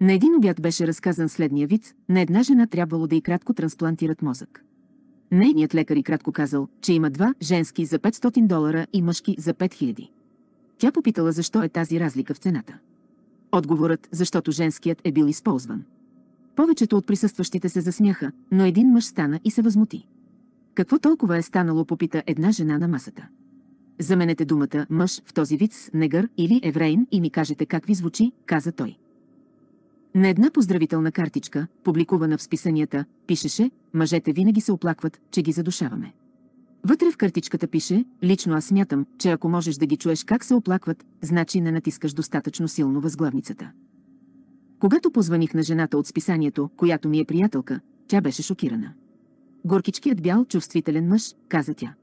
На един обяд беше разказан следния виц, на една жена трябвало да и кратко трансплантират мозък. Нейният лекар и кратко казал, че има два, женски за 500 долара и мъжки за 5000. Тя попитала защо е тази разлика в цената. Отговорът, защото женският е бил използван. Повечето от присъстващите се засмяха, но един мъж стана и се възмути. Какво толкова е станало, попита една жена на масата. Заменете думата мъж в този вид с негър или еврейн и ми кажете как ви звучи, каза той. На една поздравителна картичка, публикувана в списанията, пишеше «Мъжете винаги се оплакват, че ги задушаваме». Вътре в картичката пише «Лично аз смятам, че ако можеш да ги чуеш как се оплакват, значи не натискаш достатъчно силно възглавницата». Когато позваних на жената от списанието, която ми е приятелка, тя беше шокирана. Горкичкият бял, чувствителен мъж, каза тя.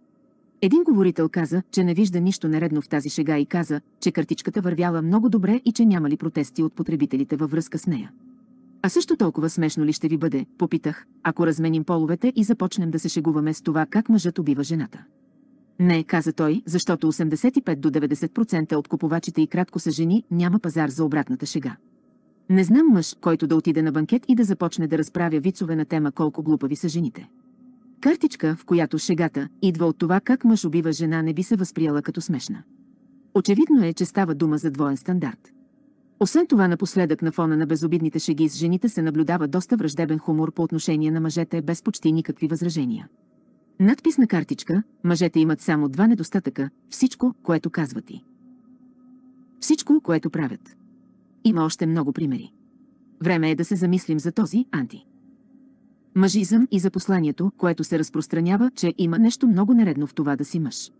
Един говорител каза, че не вижда нищо нередно в тази шега и каза, че картичката вървяла много добре и че няма ли протести от потребителите във връзка с нея. А също толкова смешно ли ще ви бъде, попитах, ако разменим половете и започнем да се шегуваме с това как мъжът убива жената. Не, каза той, защото 85 до 90% от купувачите и кратко са жени, няма пазар за обратната шега. Не знам мъж, който да отиде на банкет и да започне да разправя вицове на тема колко глупави са жените. Картичка, в която шегата идва от това как мъж убива жена не би се възприела като смешна. Очевидно е, че става дума за двоен стандарт. Освен това, напоследък на фона на безобидните шеги с жените се наблюдава доста враждебен хумор по отношение на мъжете без почти никакви възражения. Надпис на картичка «Мъжете имат само два недостатъка – всичко, което казват и». Всичко, което правят. Има още много примери. Време е да се замислим за този анти. Мъжизъм и за посланието, което се разпространява, че има нещо много нередно в това да си мъж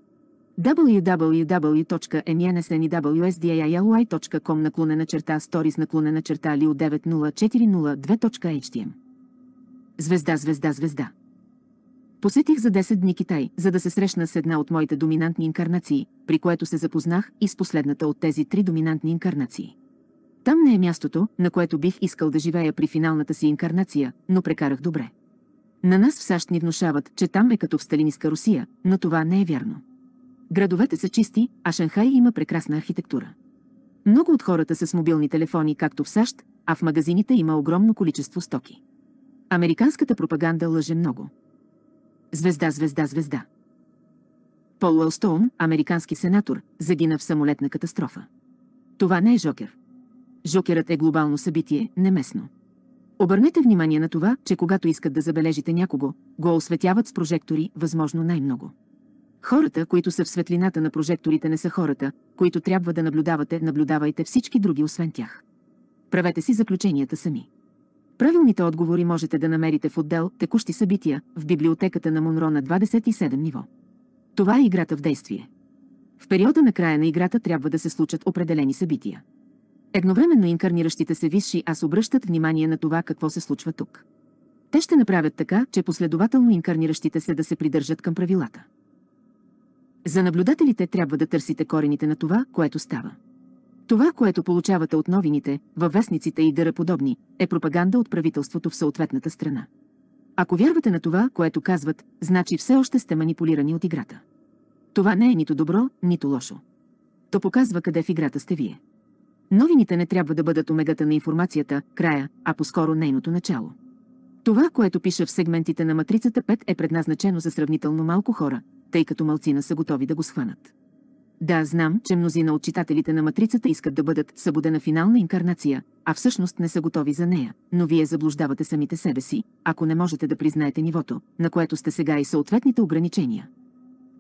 www.mnsnwsdali.com наклонена черта stories наклонена черта лио 90402.htm Звезда, звезда, звезда. Посетих за 10 дни Китай, за да се срещна с една от моите доминантни инкарнации, при което се запознах и с последната от тези три доминантни инкарнации. Там не е мястото, на което бих искал да живея при финалната си инкарнация, но прекарах добре. На нас в САЩ ни внушават, че там е като в Сталинистка Русия, но това не е вярно. Градовете са чисти, а Шанхай има прекрасна архитектура. Много от хората са с мобилни телефони, както в САЩ, а в магазините има огромно количество стоки. Американската пропаганда лъже много. Звезда, звезда, звезда. Пол Уелстоун, американски сенатор, загина в самолетна катастрофа. Това не е Жокер. Жокерът е глобално събитие, не местно. Обърнете внимание на това, че когато искат да забележите някого, го осветяват с прожектори, възможно най-много. Хората, които са в светлината на прожекторите не са хората, които трябва да наблюдавате, наблюдавайте всички други освен тях. Правете си заключенията сами. Правилните отговори можете да намерите в отдел «Текущи събития» в библиотеката на Монро на 27 ниво. Това е играта в действие. В периода на края на играта трябва да се случат определени събития. Едновременно инкарниращите се висши аз обръщат внимание на това какво се случва тук. Те ще направят така, че последователно инкарниращите се да се придържат към правилата. За наблюдателите трябва да търсите корените на това, което става. Това, което получавате от новините, във вестниците и дъра подобни, е пропаганда от правителството в съответната страна. Ако вярвате на това, което казват, значи все още сте манипулирани от играта. Това не е нито добро, нито лошо. То показва къде в играта сте вие. Новините не трябва да бъдат омегата на информацията, края, а по-скоро нейното начало. Това, което пише в сегментите на матрицата 5 е предназначено за сравнително малко хора, тъй като малцина са готови да го схванат. Да, знам, че мнозина от читателите на матрицата искат да бъдат събудена финална инкарнация, а всъщност не са готови за нея, но вие заблуждавате самите себе си, ако не можете да признаете нивото, на което сте сега и съответните ограничения.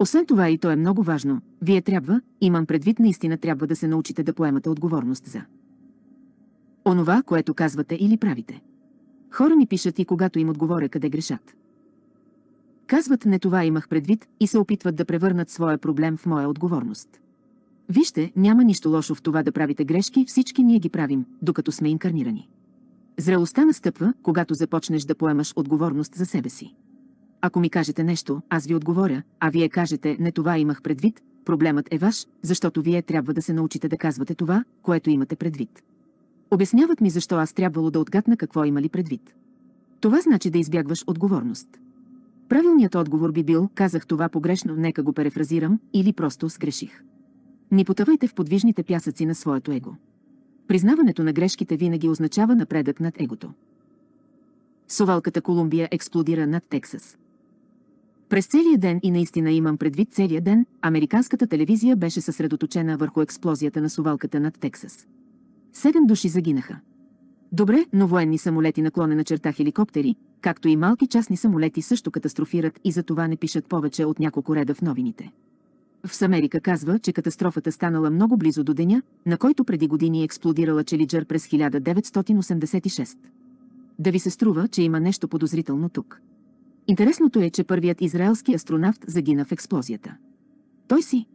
Освен това и то е много важно, вие трябва, имам предвид наистина трябва да се научите да поемате отговорност за онова, което казвате или правите. Хора ми пишат и когато им отговоря къде грешат. Казват не това имах предвид и се опитват да превърнат своя проблем в моя отговорност. Вижте, няма нищо лошо в това да правите грешки, всички ние ги правим, докато сме инкарнирани. Зрелостта настъпва, когато започнеш да поемаш отговорност за себе си. Ако ми кажете нещо, аз ви отговоря, а вие кажете не това имах предвид, проблемът е ваш, защото вие трябва да се научите да казвате това, което имате предвид. Обясняват ми защо аз трябвало да отгадна какво имали предвид. Това значи да избягваш отговорност. Правилният отговор би бил, казах това погрешно, нека го перефразирам, или просто сгреших. Ни потъвайте в подвижните пясъци на своето его. Признаването на грешките винаги означава напредък над егото. Совалката Колумбия експлодира над Тексас. През целия ден и наистина имам предвид целия ден, американската телевизия беше съсредоточена върху експлозията на совалката над Тексас. Седем души загинаха. Добре, но военни самолети наклонена черта хеликоптери, както и малки частни самолети също катастрофират и за това не пишат повече от няколко реда в новините. В Америка казва, че катастрофата станала много близо до деня, на който преди години експлодирала Челиджър през 1986. Да ви се струва, че има нещо подозрително тук. Интересното е, че първият израелски астронавт загина в експлозията. Той си.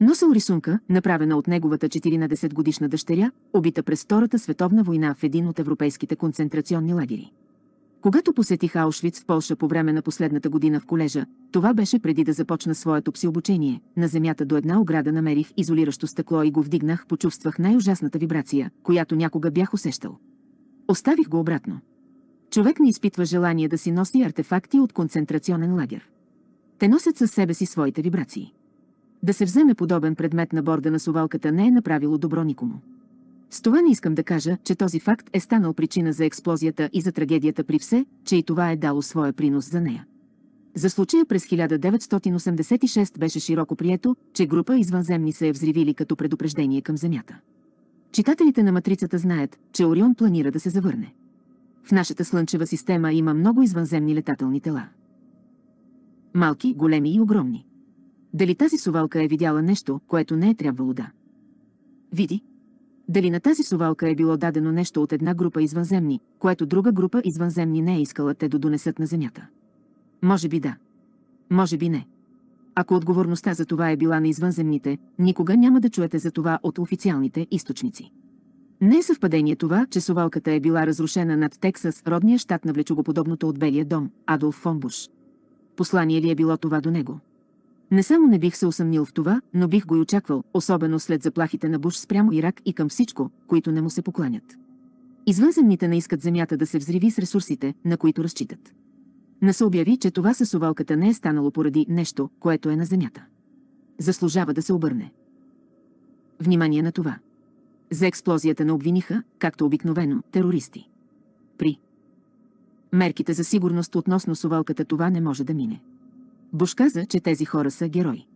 Носил рисунка, направена от неговата 14-годишна дъщеря, убита през Втората световна война в един от европейските концентрационни лагери. Когато посетих Аушвиц в Полша по време на последната година в колежа, това беше преди да започна своето псиобучение. На земята до една ограда намерих изолиращо стъкло и го вдигнах, почувствах най-ужасната вибрация, която някога бях усещал. Оставих го обратно. Човек не изпитва желание да си носи артефакти от концентрационен лагер. Те носят със себе си своите вибрации. Да се вземе подобен предмет на борда на сувалката не е направило добро никому. С това не искам да кажа, че този факт е станал причина за експлозията и за трагедията при все, че и това е дало своя принос за нея. За случая през 1986 беше широко прието, че група извънземни се е взривили като предупреждение към Земята. Читателите на матрицата знаят, че Орион планира да се завърне. В нашата Слънчева система има много извънземни летателни тела. Малки, големи и огромни. Дали тази сувалка е видяла нещо, което не е трябвало да? Види. Дали на тази сувалка е било дадено нещо от една група извънземни, което друга група извънземни не е искала те да донесат на Земята? Може би да. Може би не. Ако отговорността за това е била на извънземните, никога няма да чуете за това от официалните източници. Не е съвпадение това, че сувалката е била разрушена над Тексас, родния щат на влечогоподобното от Белия дом, Адолф фон Буш. Послание ли е било това до него? Не само не бих се усъмнил в това, но бих го и очаквал, особено след заплахите на Буш спрямо Ирак и към всичко, които не му се покланят. Извънземните не искат земята да се взриви с ресурсите, на които разчитат. Не се обяви, че това със сувалката не е станало поради нещо, което е на земята. Заслужава да се обърне. Внимание на това. За експлозията не обвиниха, както обикновено, терористи. При мерките за сигурност относно сувалката това не може да мине. Буш каза, че тези хора са герои.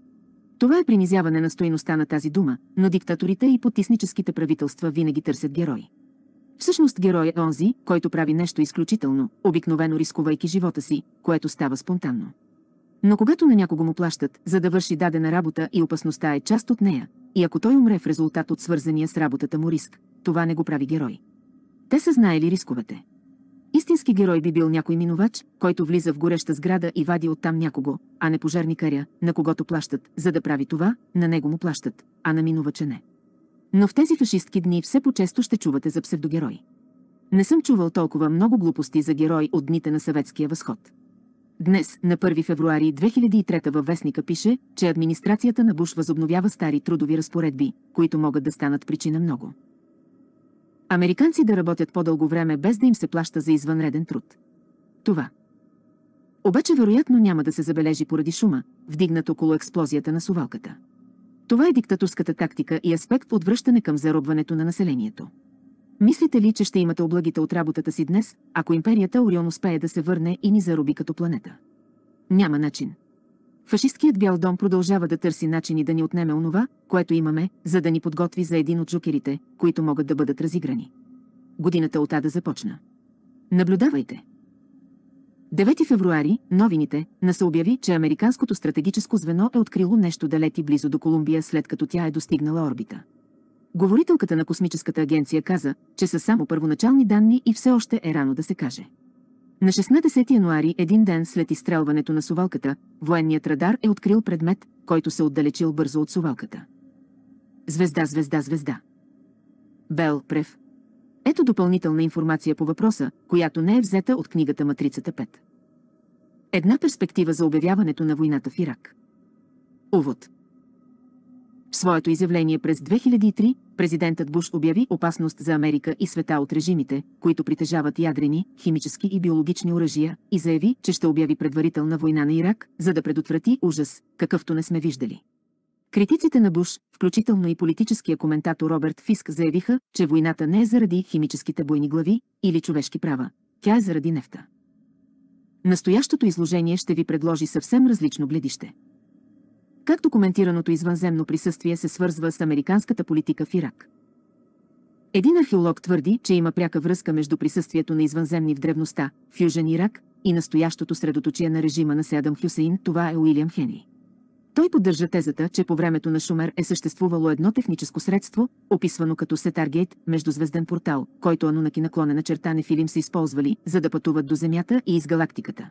Това е принизяване на стоиността на тази дума, но диктаторите и потисническите правителства винаги търсят герои. Всъщност герой е онзи, който прави нещо изключително, обикновено рискувайки живота си, което става спонтанно. Но когато на някого му плащат, за да върши дадена работа и опасността е част от нея, и ако той умре в резултат от свързания с работата му риск, това не го прави герой. Те са знаели рисковете. Истински герой би бил някой минувач, който влиза в гореща сграда и вади оттам някого, а не пожарникаря, на когото плащат, за да прави това, на него му плащат, а на минувача не. Но в тези фашистки дни все по-често ще чувате за псевдогерой. Не съм чувал толкова много глупости за герой от дните на съветския възход. Днес, на 1 февруари 2003 във вестника пише, че администрацията на Буш възобновява стари трудови разпоредби, които могат да станат причина много. Американци да работят по-дълго време без да им се плаща за извънреден труд. Това. Обаче вероятно няма да се забележи поради шума, вдигнат около експлозията на сувалката. Това е диктатурската тактика и аспект от връщане към заробването на населението. Мислите ли, че ще имате облагите от работата си днес, ако империята Орион успее да се върне и ни зароби като планета? Няма начин. Фашисткият бял дом продължава да търси начини да ни отнеме онова, което имаме, за да ни подготви за един от жукерите, които могат да бъдат разиграни. Годината от Ада започна. Наблюдавайте. 9 февруари, новините, НАСА обяви, че Американското стратегическо звено е открило нещо да лети близо до Колумбия след като тя е достигнала орбита. Говорителката на космическата агенция каза, че са само първоначални данни и все още е рано да се каже. На 16 януари, един ден след изстрелването на сувалката, военният радар е открил предмет, който се отдалечил бързо от сувалката. Звезда, звезда, звезда. Бел, Прев. Ето допълнителна информация по въпроса, която не е взета от книгата Матрицата 5. Една перспектива за обявяването на войната в Ирак. Увод. В своето изявление през 2003 президентът Буш обяви опасност за Америка и света от режимите, които притежават ядрени, химически и биологични оръжия, и заяви, че ще обяви предварителна война на Ирак, за да предотврати ужас, какъвто не сме виждали. Критиците на Буш, включително и политическия коментатор Роберт Фиск, заявиха, че войната не е заради химическите бойни глави или човешки права, тя е заради нефта. Настоящото изложение ще ви предложи съвсем различно гледище. Как документираното извънземно присъствие се свързва с американската политика в Ирак? Един археолог твърди, че има пряка връзка между присъствието на извънземни в древността, в Южен Ирак, и настоящото средоточие на режима на Седам Хюсеин, това е Уилям Хенри. Той поддържа тезата, че по времето на Шумер е съществувало едно техническо средство, описвано като Сетаргейт, междузвезден портал, който анунаки наклонена черта Нефилим са използвали, за да пътуват до Земята и из галактиката.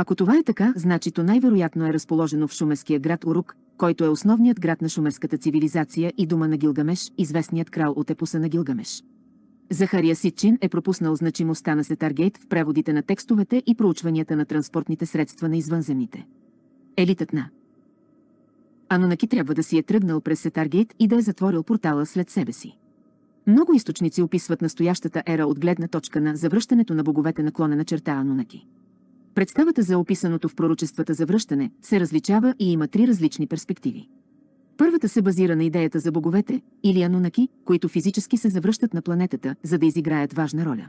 Ако това е така, значи то най-вероятно е разположено в шумерския град Урук, който е основният град на шумерската цивилизация и дума на Гилгамеш, известният крал от епоса на Гилгамеш. Захария Ситчин е пропуснал значимостта на Сетаргейт в преводите на текстовете и проучванията на транспортните средства на извънземните. Елитът на Анонаки трябва да си е тръгнал през Сетаргейт и да е затворил портала след себе си. Много източници описват настоящата ера от гледна точка на завръщането на боговете наклонена черта Анонаки. Представата за описаното в пророчествата за връщане се различава и има три различни перспективи. Първата се базира на идеята за боговете, или анунаки, които физически се завръщат на планетата, за да изиграят важна роля.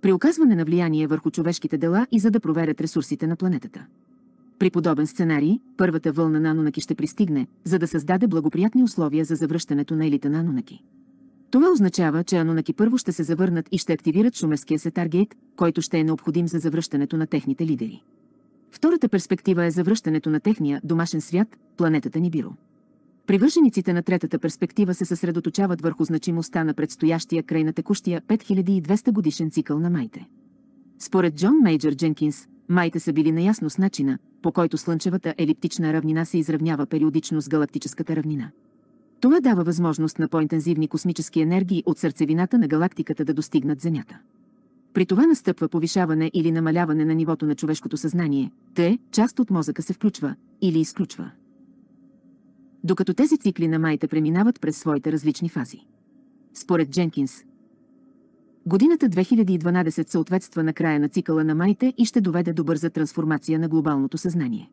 При оказване на влияние върху човешките дела и за да проверят ресурсите на планетата. При подобен сценарий, първата вълна на Анунаки ще пристигне, за да създаде благоприятни условия за завръщането на елита на Анунаки. Това означава, че Анунаки първо ще се завърнат и ще активират шумерския Сетаргейт, който ще е необходим за завръщането на техните лидери. Втората перспектива е завръщането на техния домашен свят, планетата Нибиро. Привържениците на третата перспектива се съсредоточават върху значимостта на предстоящия край на текущия 5200 годишен цикъл на майте. Според Джон Мейджор Дженкинс, майте са били наясно с начина, по който Слънчевата елиптична равнина се изравнява периодично с галактическата равнина. Това дава възможност на по-интензивни космически енергии от сърцевината на галактиката да достигнат Земята. При това настъпва повишаване или намаляване на нивото на човешкото съзнание, те, част от мозъка се включва или изключва. Докато тези цикли на майте преминават през своите различни фази. Според Дженкинс, годината 2012 съответства на края на цикъла на майте и ще доведе до бърза трансформация на глобалното съзнание.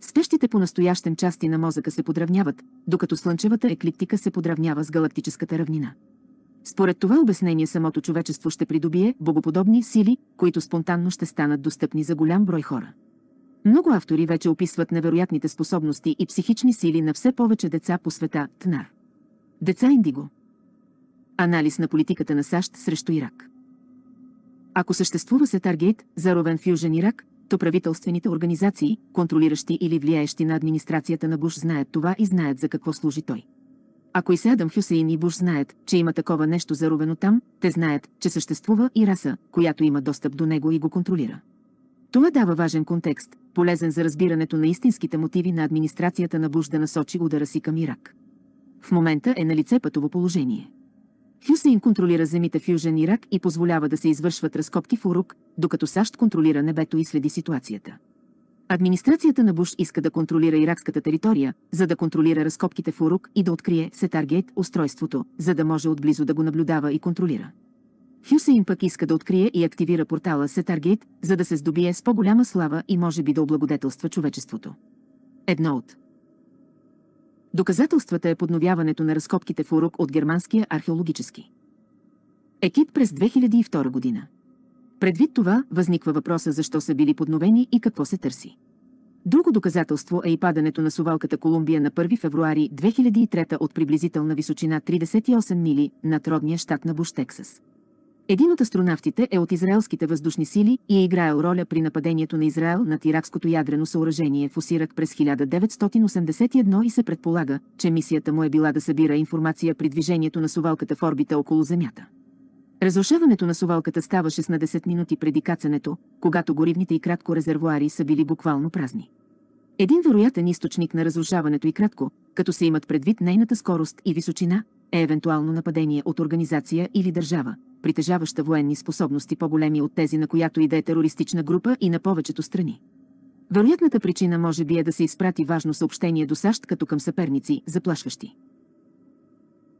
Спещите по настоящем части на мозъка се подравняват, докато слънчевата еклиптика се подравнява с галактическата равнина. Според това обяснение самото човечество ще придобие богоподобни сили, които спонтанно ще станат достъпни за голям брой хора. Много автори вече описват невероятните способности и психични сили на все повече деца по света ТНАР. Деца Индиго. Анализ на политиката на САЩ срещу Ирак. Ако съществува се таргет за ровен фюжен Ирак, то правителствените организации, контролиращи или влияещи на администрацията на Буш знаят това и знаят за какво служи той. Ако и Седам Хюсейн и Буш знаят, че има такова нещо заровено там, те знаят, че съществува и раса, която има достъп до него и го контролира. Това дава важен контекст, полезен за разбирането на истинските мотиви на администрацията на Буш да насочи удара си към Ирак. В момента е на лице пътово положение. Хюсейн контролира земите в Южен Ирак и позволява да се извършват разкопки в Урук, докато САЩ контролира небето и следи ситуацията. Администрацията на Буш иска да контролира иракската територия, за да контролира разкопките в Урук и да открие Сетаргейт устройството, за да може отблизо да го наблюдава и контролира. Хюсейн пък иска да открие и активира портала Сетаргейт, за да се здобие с по-голяма слава и може би да облагодетелства човечеството. Едно от Доказателствата е подновяването на разкопките в Урук от германския археологически екип през 2002 година. Предвид това, възниква въпроса защо са били подновени и какво се търси. Друго доказателство е и падането на сувалката Колумбия на 1 февруари 2003 от приблизителна височина 38 мили над родния щат на Буш, Тексас. Един от астронавтите е от израелските въздушни сили и е играел роля при нападението на Израел над иракското ядрено съоръжение в Осирак през 1981 и се предполага, че мисията му е била да събира информация при движението на сувалката в орбита около Земята. Разрушаването на сувалката става 16 минути преди кацането, когато горивните и кратко резервуари са били буквално празни. Един вероятен източник на разрушаването и кратко, като се имат предвид нейната скорост и височина, е евентуално нападение от организация или държава, притежаваща военни способности по-големи от тези на която и да е терористична група и на повечето страни. Вероятната причина може би е да се изпрати важно съобщение до САЩ като към съперници, заплашващи.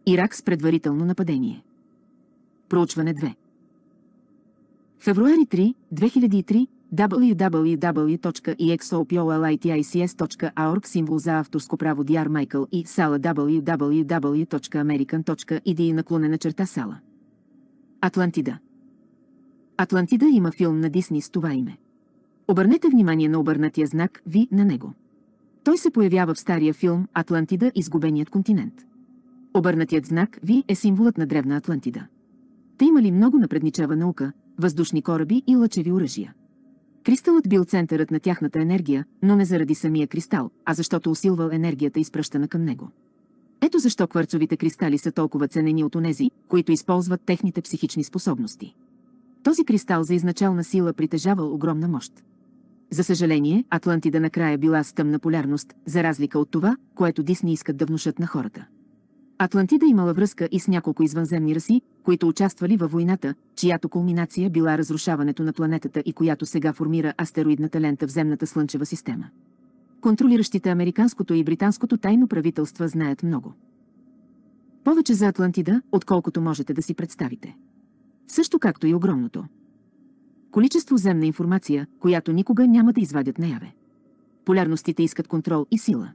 Ирак с предварително нападение. Проучване 2. Февруари 3, 2003, www.exopolitics.org символ за авторско право Диар Майкъл и сала www.american.ed наклонена черта сала. Атлантида Атлантида има филм на Дисни с това име. Обърнете внимание на обърнатия знак Ви на него. Той се появява в стария филм Атлантида – изгубеният континент. Обърнатият знак Ви е символът на древна Атлантида. Те имали много напредничава наука, въздушни кораби и лъчеви оръжия. Кристалът бил центърът на тяхната енергия, но не заради самия кристал, а защото усилвал енергията изпращана към него. Ето защо кварцовите кристали са толкова ценени от онези, които използват техните психични способности. Този кристал за изначална сила притежавал огромна мощ. За съжаление, Атлантида накрая била с тъмна полярност, за разлика от това, което Дисни искат да внушат на хората. Атлантида имала връзка и с няколко извънземни раси, които участвали във войната, чиято кулминация била разрушаването на планетата и която сега формира астероидната лента в земната слънчева система. Контролиращите американското и британското тайно правителства знаят много. Повече за Атлантида, отколкото можете да си представите. Също както и огромното. Количество земна информация, която никога няма да извадят наяве. Полярностите искат контрол и сила.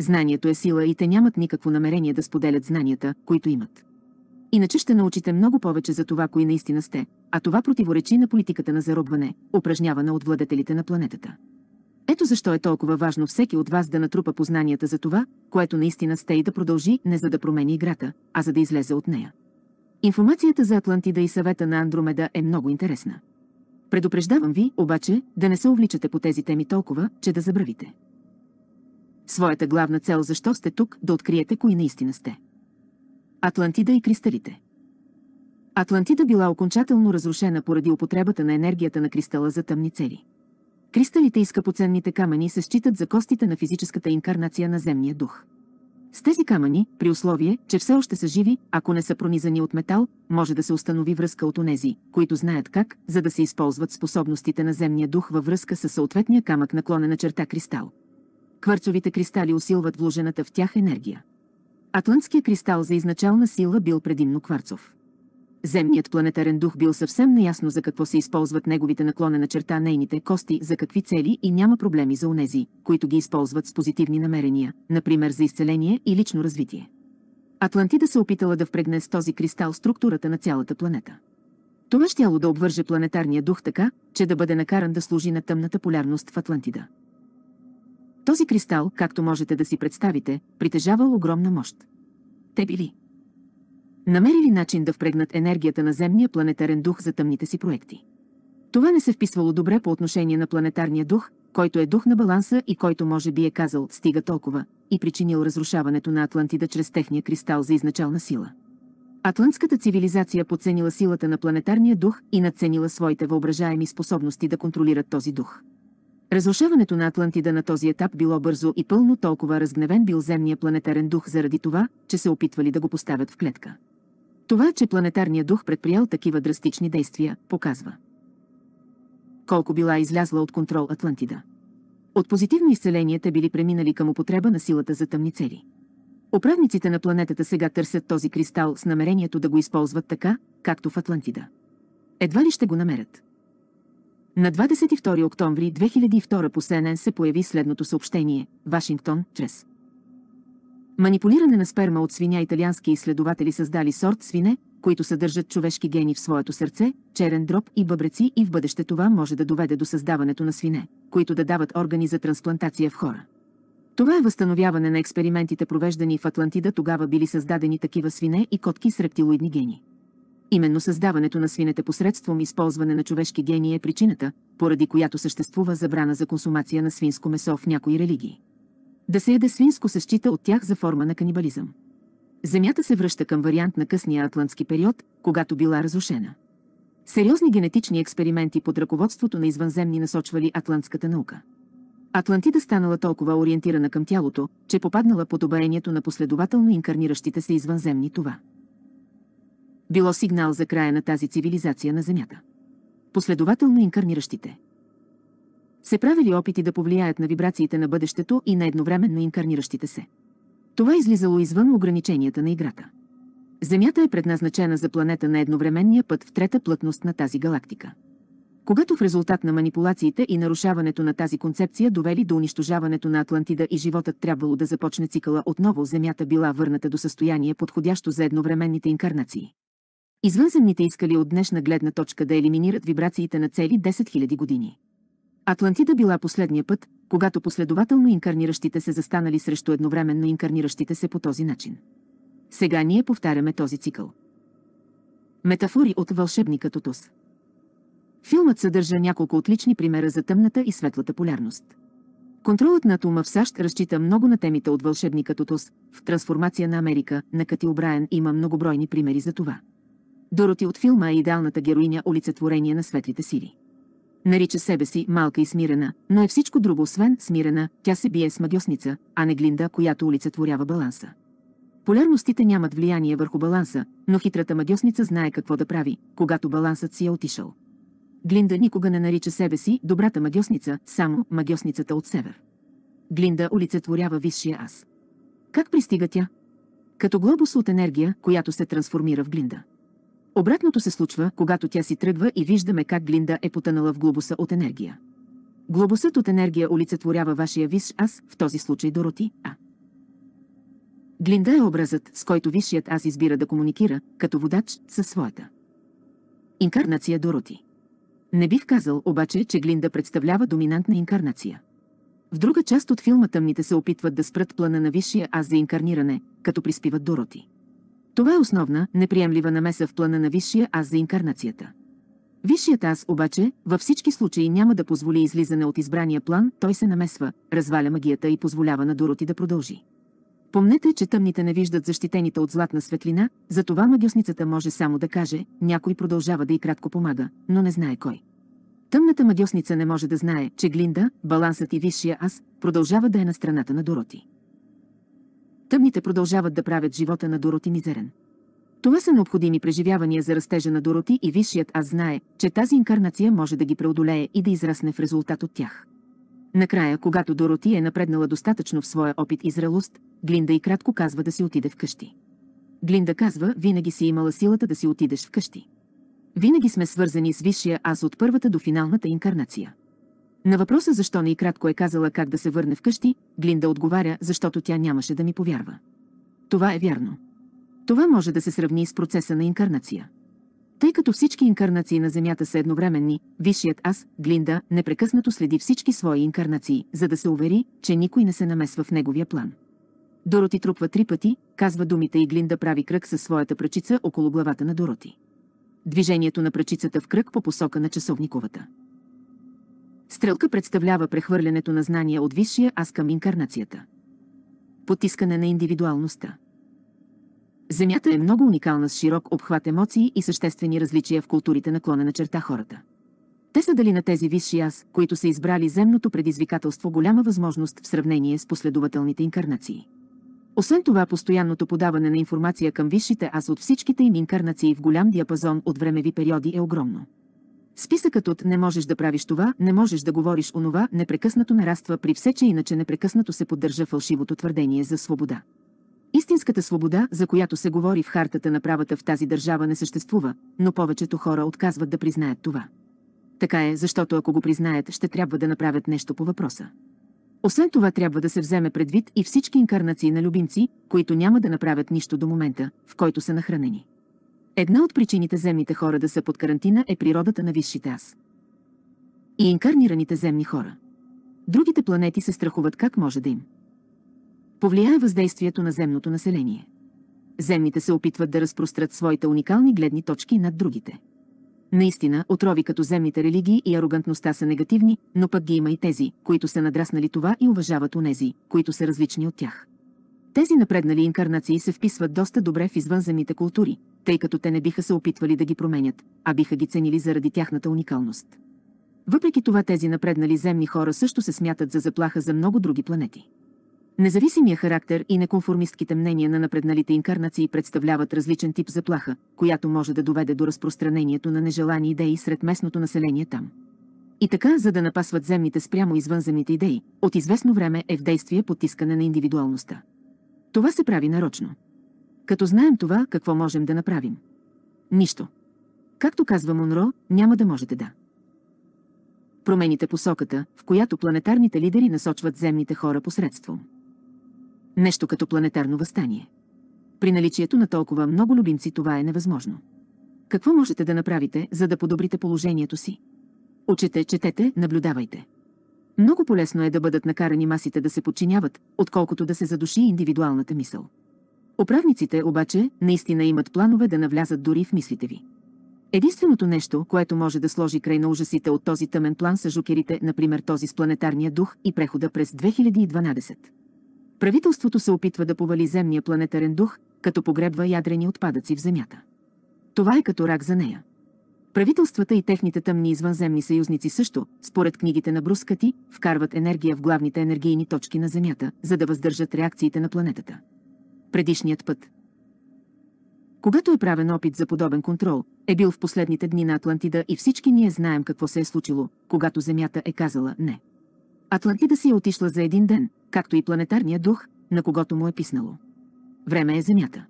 Знанието е сила и те нямат никакво намерение да споделят знанията, които имат. Иначе ще научите много повече за това, кои наистина сте, а това противоречи на политиката на заробване, упражнявана от владетелите на планетата. Ето защо е толкова важно всеки от вас да натрупа познанията за това, което наистина сте и да продължи не за да промени играта, а за да излезе от нея. Информацията за Атлантида и съвета на Андромеда е много интересна. Предупреждавам ви, обаче, да не се увличате по тези теми толкова, че да забравите. Своята главна цел защо сте тук, да откриете кои наистина сте. Атлантида и кристалите. Атлантида била окончателно разрушена поради употребата на енергията на кристала за тъмни цели. Кристалите и скъпоценните камъни се считат за костите на физическата инкарнация на земния дух. С тези камъни, при условие, че все още са живи, ако не са пронизани от метал, може да се установи връзка от онези, които знаят как, за да се използват способностите на земния дух във връзка с съответния камък наклонена черта кристал. Кварцовите кристали усилват вложената в тях енергия. Атлантския кристал за изначална сила бил предимно кварцов. Земният планетарен дух бил съвсем неясно за какво се използват неговите наклонена черта нейните кости, за какви цели и няма проблеми за онези, които ги използват с позитивни намерения, например за изцеление и лично развитие. Атлантида се опитала да впрегне с този кристал структурата на цялата планета. Това щяло да обвърже планетарния дух така, че да бъде накаран да служи на тъмната полярност в Атлантида. Този кристал, както можете да си представите, притежавал огромна мощ. Те били намерили начин да впрегнат енергията на земния планетарен дух за тъмните си проекти. Това не се вписвало добре по отношение на планетарния дух, който е дух на баланса и който може би е казал «стига толкова» и причинил разрушаването на Атлантида чрез техния кристал за изначална сила. Атлантската цивилизация подценила силата на планетарния дух и надценила своите въображаеми способности да контролират този дух. Разрушаването на Атлантида на този етап било бързо и пълно толкова разгневен бил земния планетарен дух заради това, че се опитвали да го поставят в клетка. Това, че планетарният дух предприял такива драстични действия, показва. Колко била излязла от контрол Атлантида. От позитивно изцеление били преминали към употреба на силата за тъмни цели. Управниците на планетата сега търсят този кристал с намерението да го използват така, както в Атлантида. Едва ли ще го намерят. На 22 октомври 2002 по CNN се появи следното съобщение – Вашингтон, чрез Манипулиране на сперма от свиня италиански изследователи създали сорт свине, които съдържат човешки гени в своето сърце, черен дроб и бъбреци и в бъдеще това може да доведе до създаването на свине, които да дават органи за трансплантация в хора. Това е възстановяване на експериментите провеждани в Атлантида, тогава били създадени такива свине и котки с рептилоидни гени. Именно създаването на свинете посредством използване на човешки гени е причината, поради която съществува забрана за консумация на свинско месо в някои религии. Да се яде свинско се счита от тях за форма на канибализъм. Земята се връща към вариант на късния атлантски период, когато била разрушена. Сериозни генетични експерименти под ръководството на извънземни насочвали атлантската наука. Атлантида станала толкова ориентирана към тялото, че попаднала под обаянието на последователно инкарниращите се извънземни това. Било сигнал за края на тази цивилизация на Земята. Последователно инкарниращите се правили опити да повлияят на вибрациите на бъдещето и на едновременно инкарниращите се. Това излизало извън ограниченията на играта. Земята е предназначена за планета на едновременния път в трета плътност на тази галактика. Когато в резултат на манипулациите и нарушаването на тази концепция довели до унищожаването на Атлантида и животът трябвало да започне цикъла отново, Земята била върната до състояние подходящо за едновременните инкарнации. Извънземните искали от днешна гледна точка да елиминират вибрациите на цели 10 000 години. Атлантида била последния път, когато последователно инкарниращите се застанали срещу едновременно инкарниращите се по този начин. Сега ние повтаряме този цикъл. Метафори от вълшебника Тотус Филмът съдържа няколко отлични примера за тъмната и светлата полярност. Контролът на атома в САЩ разчита много на темите от вълшебника Тотус, в Трансформация на Америка, на Кати Обраен има многобройни примери за това. Дороти от филма е идеалната героиня олицетворение на светлите сили. Нарича себе си малка и смирена, но е всичко друго освен смирена, тя се бие с магиосница, а не глинда, която олицетворява баланса. Полярностите нямат влияние върху баланса, но хитрата магиосница знае какво да прави, когато балансът си е отишъл. Глинда никога не нарича себе си добрата магиосница, само магиосницата от север. Глинда олицетворява висшия аз. Как пристига тя? Като глобус от енергия, която се трансформира в глинда. Обратното се случва, когато тя си тръгва и виждаме как глинда е потънала в глобуса от енергия. Глобусът от енергия олицетворява вашия висш аз, в този случай Дороти, а. Глинда е образът, с който висшият аз избира да комуникира, като водач, със своята. Инкарнация Дороти. Не бих казал обаче, че Глинда представлява доминантна инкарнация. В друга част от филма тъмните се опитват да спрат плана на висшия аз за инкарниране, като приспиват Дороти. Това е основна, неприемлива намеса в плана на висшия аз за инкарнацията. Висшият аз обаче във всички случаи няма да позволи излизане от избрания план, той се намесва, разваля магията и позволява на Дороти да продължи. Помнете, че тъмните не виждат защитените от златна светлина, затова магиосницата може само да каже, някой продължава да и кратко помага, но не знае кой. Тъмната магиосница не може да знае, че Глинда, балансът и висшия аз, продължава да е на страната на Дороти. Тъмните продължават да правят живота на Дороти мизерен. Това са необходими преживявания за растежа на Дороти и висшият аз знае, че тази инкарнация може да ги преодолее и да израсне в резултат от тях. Накрая, когато Дороти е напреднала достатъчно в своя опит и зрелост, Глинда и кратко казва да си отиде вкъщи. Глинда казва, винаги си имала силата да си отидеш вкъщи. Винаги сме свързани с висшия аз от първата до финалната инкарнация. На въпроса защо не и кратко е казала как да се върне вкъщи, Глинда отговаря, защото тя нямаше да ми повярва. Това е вярно. Това може да се сравни с процеса на инкарнация. Тъй като всички инкарнации на Земята са едновременни, висшият аз, Глинда, непрекъснато следи всички свои инкарнации, за да се увери, че никой не се намесва в неговия план. Дороти трупва три пъти, казва думите и Глинда прави кръг със своята пръчица около главата на Дороти. Движението на пръчицата в кръг по посока на часовниковата. Стрелка представлява прехвърлянето на знания от висшия аз към инкарнацията. Потискане на индивидуалността. Земята е много уникална с широк обхват емоции и съществени различия в културите на клона на черта хората. Те са дали на тези висши аз, които са избрали земното предизвикателство голяма възможност в сравнение с последователните инкарнации. Освен това, постоянното подаване на информация към висшите аз от всичките им инкарнации в голям диапазон от времеви периоди е огромно. Списъкът от «не можеш да правиш това», «не можеш да говориш онова» непрекъснато нараства при все, че иначе непрекъснато се поддържа фалшивото твърдение за свобода. Истинската свобода, за която се говори в хартата на правата в тази държава не съществува, но повечето хора отказват да признаят това. Така е, защото ако го признаят, ще трябва да направят нещо по въпроса. Освен това трябва да се вземе предвид и всички инкарнации на любимци, които няма да направят нищо до момента, в който са нахранени. Една от причините земните хора да са под карантина е природата на висшите аз. И инкарнираните земни хора. Другите планети се страхуват как може да им. Повлияе въздействието на земното население. Земните се опитват да разпрострат своите уникални гледни точки над другите. Наистина, отрови като земните религии и арогантността са негативни, но пък ги има и тези, които са надраснали това и уважават онези, които са различни от тях. Тези напреднали инкарнации се вписват доста добре в извънземните култури, тъй като те не биха се опитвали да ги променят, а биха ги ценили заради тяхната уникалност. Въпреки това тези напреднали земни хора също се смятат за заплаха за много други планети. Независимия характер и неконформистките мнения на напредналите инкарнации представляват различен тип заплаха, която може да доведе до разпространението на нежелани идеи сред местното население там. И така, за да напасват земните спрямо извънземните идеи, от известно време е в действие потискане на индивидуалността. Това се прави нарочно. Като знаем това, какво можем да направим? Нищо. Както казва Монро, няма да можете да. промените посоката, в която планетарните лидери насочват земните хора посредством. Нещо като планетарно възстание. При наличието на толкова много любимци това е невъзможно. Какво можете да направите, за да подобрите положението си? Учете, четете, наблюдавайте. Много полезно е да бъдат накарани масите да се подчиняват, отколкото да се задуши индивидуалната мисъл. Управниците обаче наистина имат планове да навлязат дори в мислите ви. Единственото нещо, което може да сложи край на ужасите от този тъмен план са жукерите, например този с планетарния дух и прехода през 2012. Правителството се опитва да повали земния планетарен дух, като погребва ядрени отпадъци в Земята. Това е като рак за нея. Правителствата и техните тъмни извънземни съюзници също, според книгите на Брускати, вкарват енергия в главните енергийни точки на Земята, за да въздържат реакциите на планетата. Предишният път. Когато е правен опит за подобен контрол, е бил в последните дни на Атлантида и всички ние знаем какво се е случило, когато Земята е казала «не». Атлантида си е отишла за един ден, както и планетарния дух, на когото му е писнало. Време е Земята.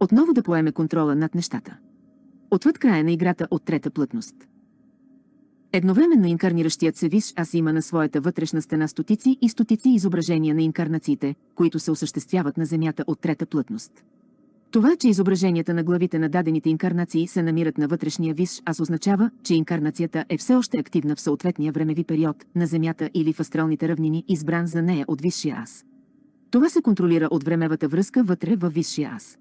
Отново да поеме контрола над нещата. Отвъд края на играта от трета плътност. Едновременно инкарниращият се виж аз има на своята вътрешна стена стотици и стотици изображения на инкарнациите, които се осъществяват на Земята от трета плътност. Това, че изображенията на главите на дадените инкарнации се намират на вътрешния виш, аз означава, че инкарнацията е все още активна в съответния времеви период на Земята или в астралните равнини, избран за нея от висшия аз. Това се контролира от времевата връзка вътре във висшия аз.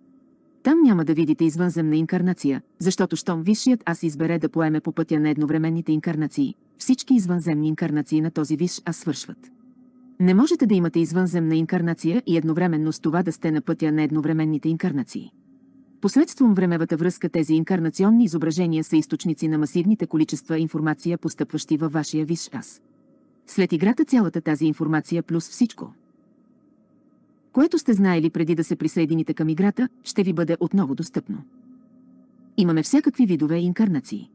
Там няма да видите извънземна инкарнация, защото щом висшият аз избере да поеме по пътя на едновременните инкарнации, всички извънземни инкарнации на този виш аз свършват. Не можете да имате извънземна инкарнация и едновременно с това да сте на пътя на едновременните инкарнации. Посредством времевата връзка тези инкарнационни изображения са източници на масивните количества информация, постъпващи във вашия виш аз. След играта цялата тази информация плюс всичко, което сте знаели преди да се присъедините към играта, ще ви бъде отново достъпно. Имаме всякакви видове инкарнации.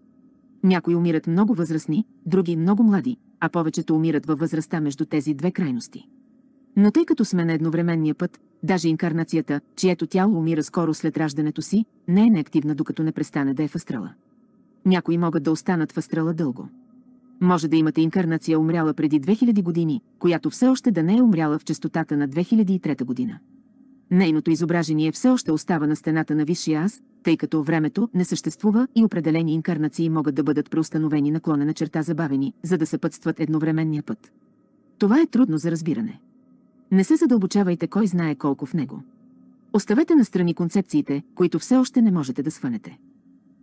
Някои умират много възрастни, други много млади, а повечето умират във възрастта между тези две крайности. Но тъй като сме на едновременния път, даже инкарнацията, чието тяло умира скоро след раждането си, не е неактивна докато не престане да е в астрала. Някои могат да останат в астрала дълго. Може да имате инкарнация умряла преди 2000 години, която все още да не е умряла в частотата на 2003 година. Нейното изображение все още остава на стената на Висшия аз, тъй като времето не съществува и определени инкарнации могат да бъдат преустановени наклонена черта забавени, за да съпътстват едновременния път. Това е трудно за разбиране. Не се задълбочавайте кой знае колко в него. Оставете на страни концепциите, които все още не можете да свънете.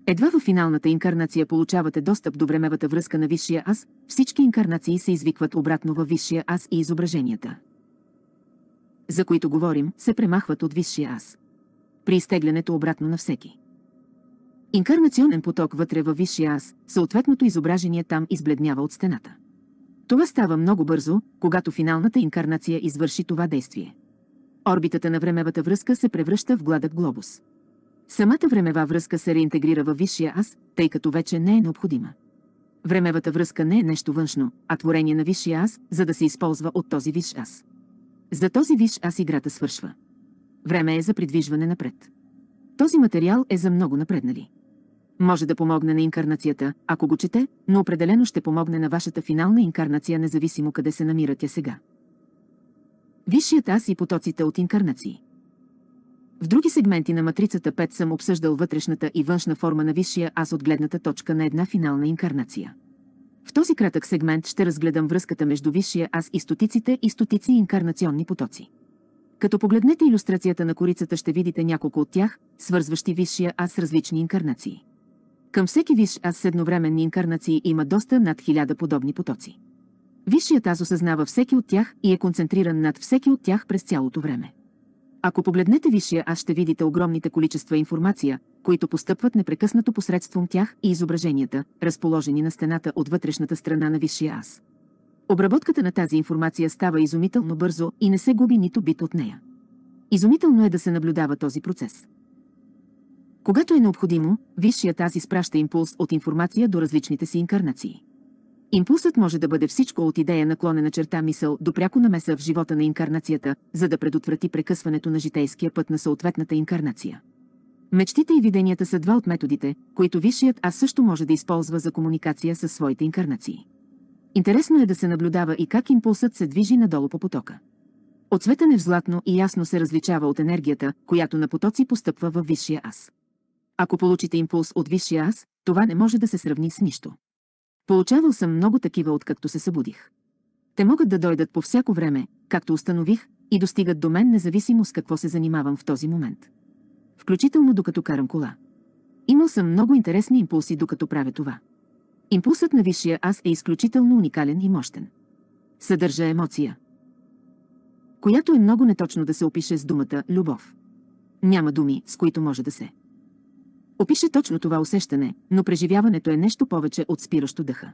Едва в финалната инкарнация получавате достъп до времевата връзка на Висшия аз, всички инкарнации се извикват обратно във Висшия аз и изображенията. За които говорим, се премахват от Висшия аз. При изтеглянето обратно на всеки. Инкарнационен поток вътре във Висшия аз, съответното изображение там избледнява от стената. Това става много бързо, когато финалната инкарнация извърши това действие. Орбитата на времевата връзка се превръща в гладък глобус. Самата времева връзка се реинтегрира във висшия аз, тъй като вече не е необходима. Времевата връзка не е нещо външно, а творение на висшия аз, за да се използва от този висш аз. За този висш аз играта свършва. Време е за придвижване напред. Този материал е за много напреднали. Може да помогне на инкарнацията, ако го чете, но определено ще помогне на вашата финална инкарнация, независимо къде се намира тя сега. Висшият аз и потоците от инкарнации. В други сегменти на матрицата 5 съм обсъждал вътрешната и външна форма на висшия аз от гледната точка на една финална инкарнация. В този кратък сегмент ще разгледам връзката между висшия аз и стотиците и стотици инкарнационни потоци. Като погледнете иллюстрацията на корицата ще видите няколко от тях, свързващи висшия аз с различни инкарнации. Към всеки висш аз с едновременни инкарнации има доста над хиляда подобни потоци. Висшият аз осъзнава всеки от тях и е концентриран над всеки от тях през цялото време. Ако погледнете висшия, аз ще видите огромните количества информация, които постъпват непрекъснато посредством тях и изображенията, разположени на стената от вътрешната страна на висшия аз. Обработката на тази информация става изумително бързо и не се губи нито бит от нея. Изумително е да се наблюдава този процес. Когато е необходимо, висшият аз изпраща импулс от информация до различните си инкарнации. Импулсът може да бъде всичко от идея наклонена черта мисъл до пряко намеса в живота на инкарнацията, за да предотврати прекъсването на житейския път на съответната инкарнация. Мечтите и виденията са два от методите, които Висшият аз също може да използва за комуникация със своите инкарнации. Интересно е да се наблюдава и как импулсът се движи надолу по потока. Отсветане в златно и ясно се различава от енергията, която на потоци постъпва във Висшия аз. Ако получите импулс от Висшия аз, това не може да се сравни с нищо. Получавал съм много такива, откакто се събудих. Те могат да дойдат по всяко време, както установих, и достигат до мен независимо с какво се занимавам в този момент. Включително докато карам кола. Имал съм много интересни импулси, докато правя това. Импулсът на висшия аз е изключително уникален и мощен. Съдържа емоция, която е много неточно да се опише с думата «любов». Няма думи, с които може да се. Опише точно това усещане, но преживяването е нещо повече от спиращо дъха.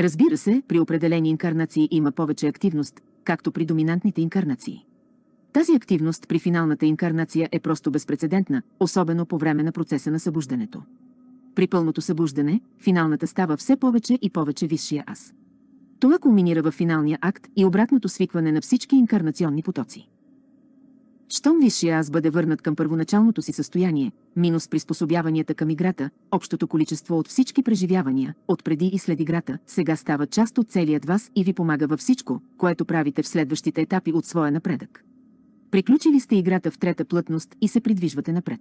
Разбира се, при определени инкарнации има повече активност, както при доминантните инкарнации. Тази активност при финалната инкарнация е просто безпредседентна, особено по време на процеса на събуждането. При пълното събуждане, финалната става все повече и повече висшия аз. Това кулминира в финалния акт и обратното свикване на всички инкарнационни потоци. Щом висшия аз бъде върнат към първоначалното си състояние, минус приспособяванията към играта, общото количество от всички преживявания, от преди и след играта, сега става част от целият вас и ви помага във всичко, което правите в следващите етапи от своя напредък. Приключили сте играта в трета плътност и се придвижвате напред.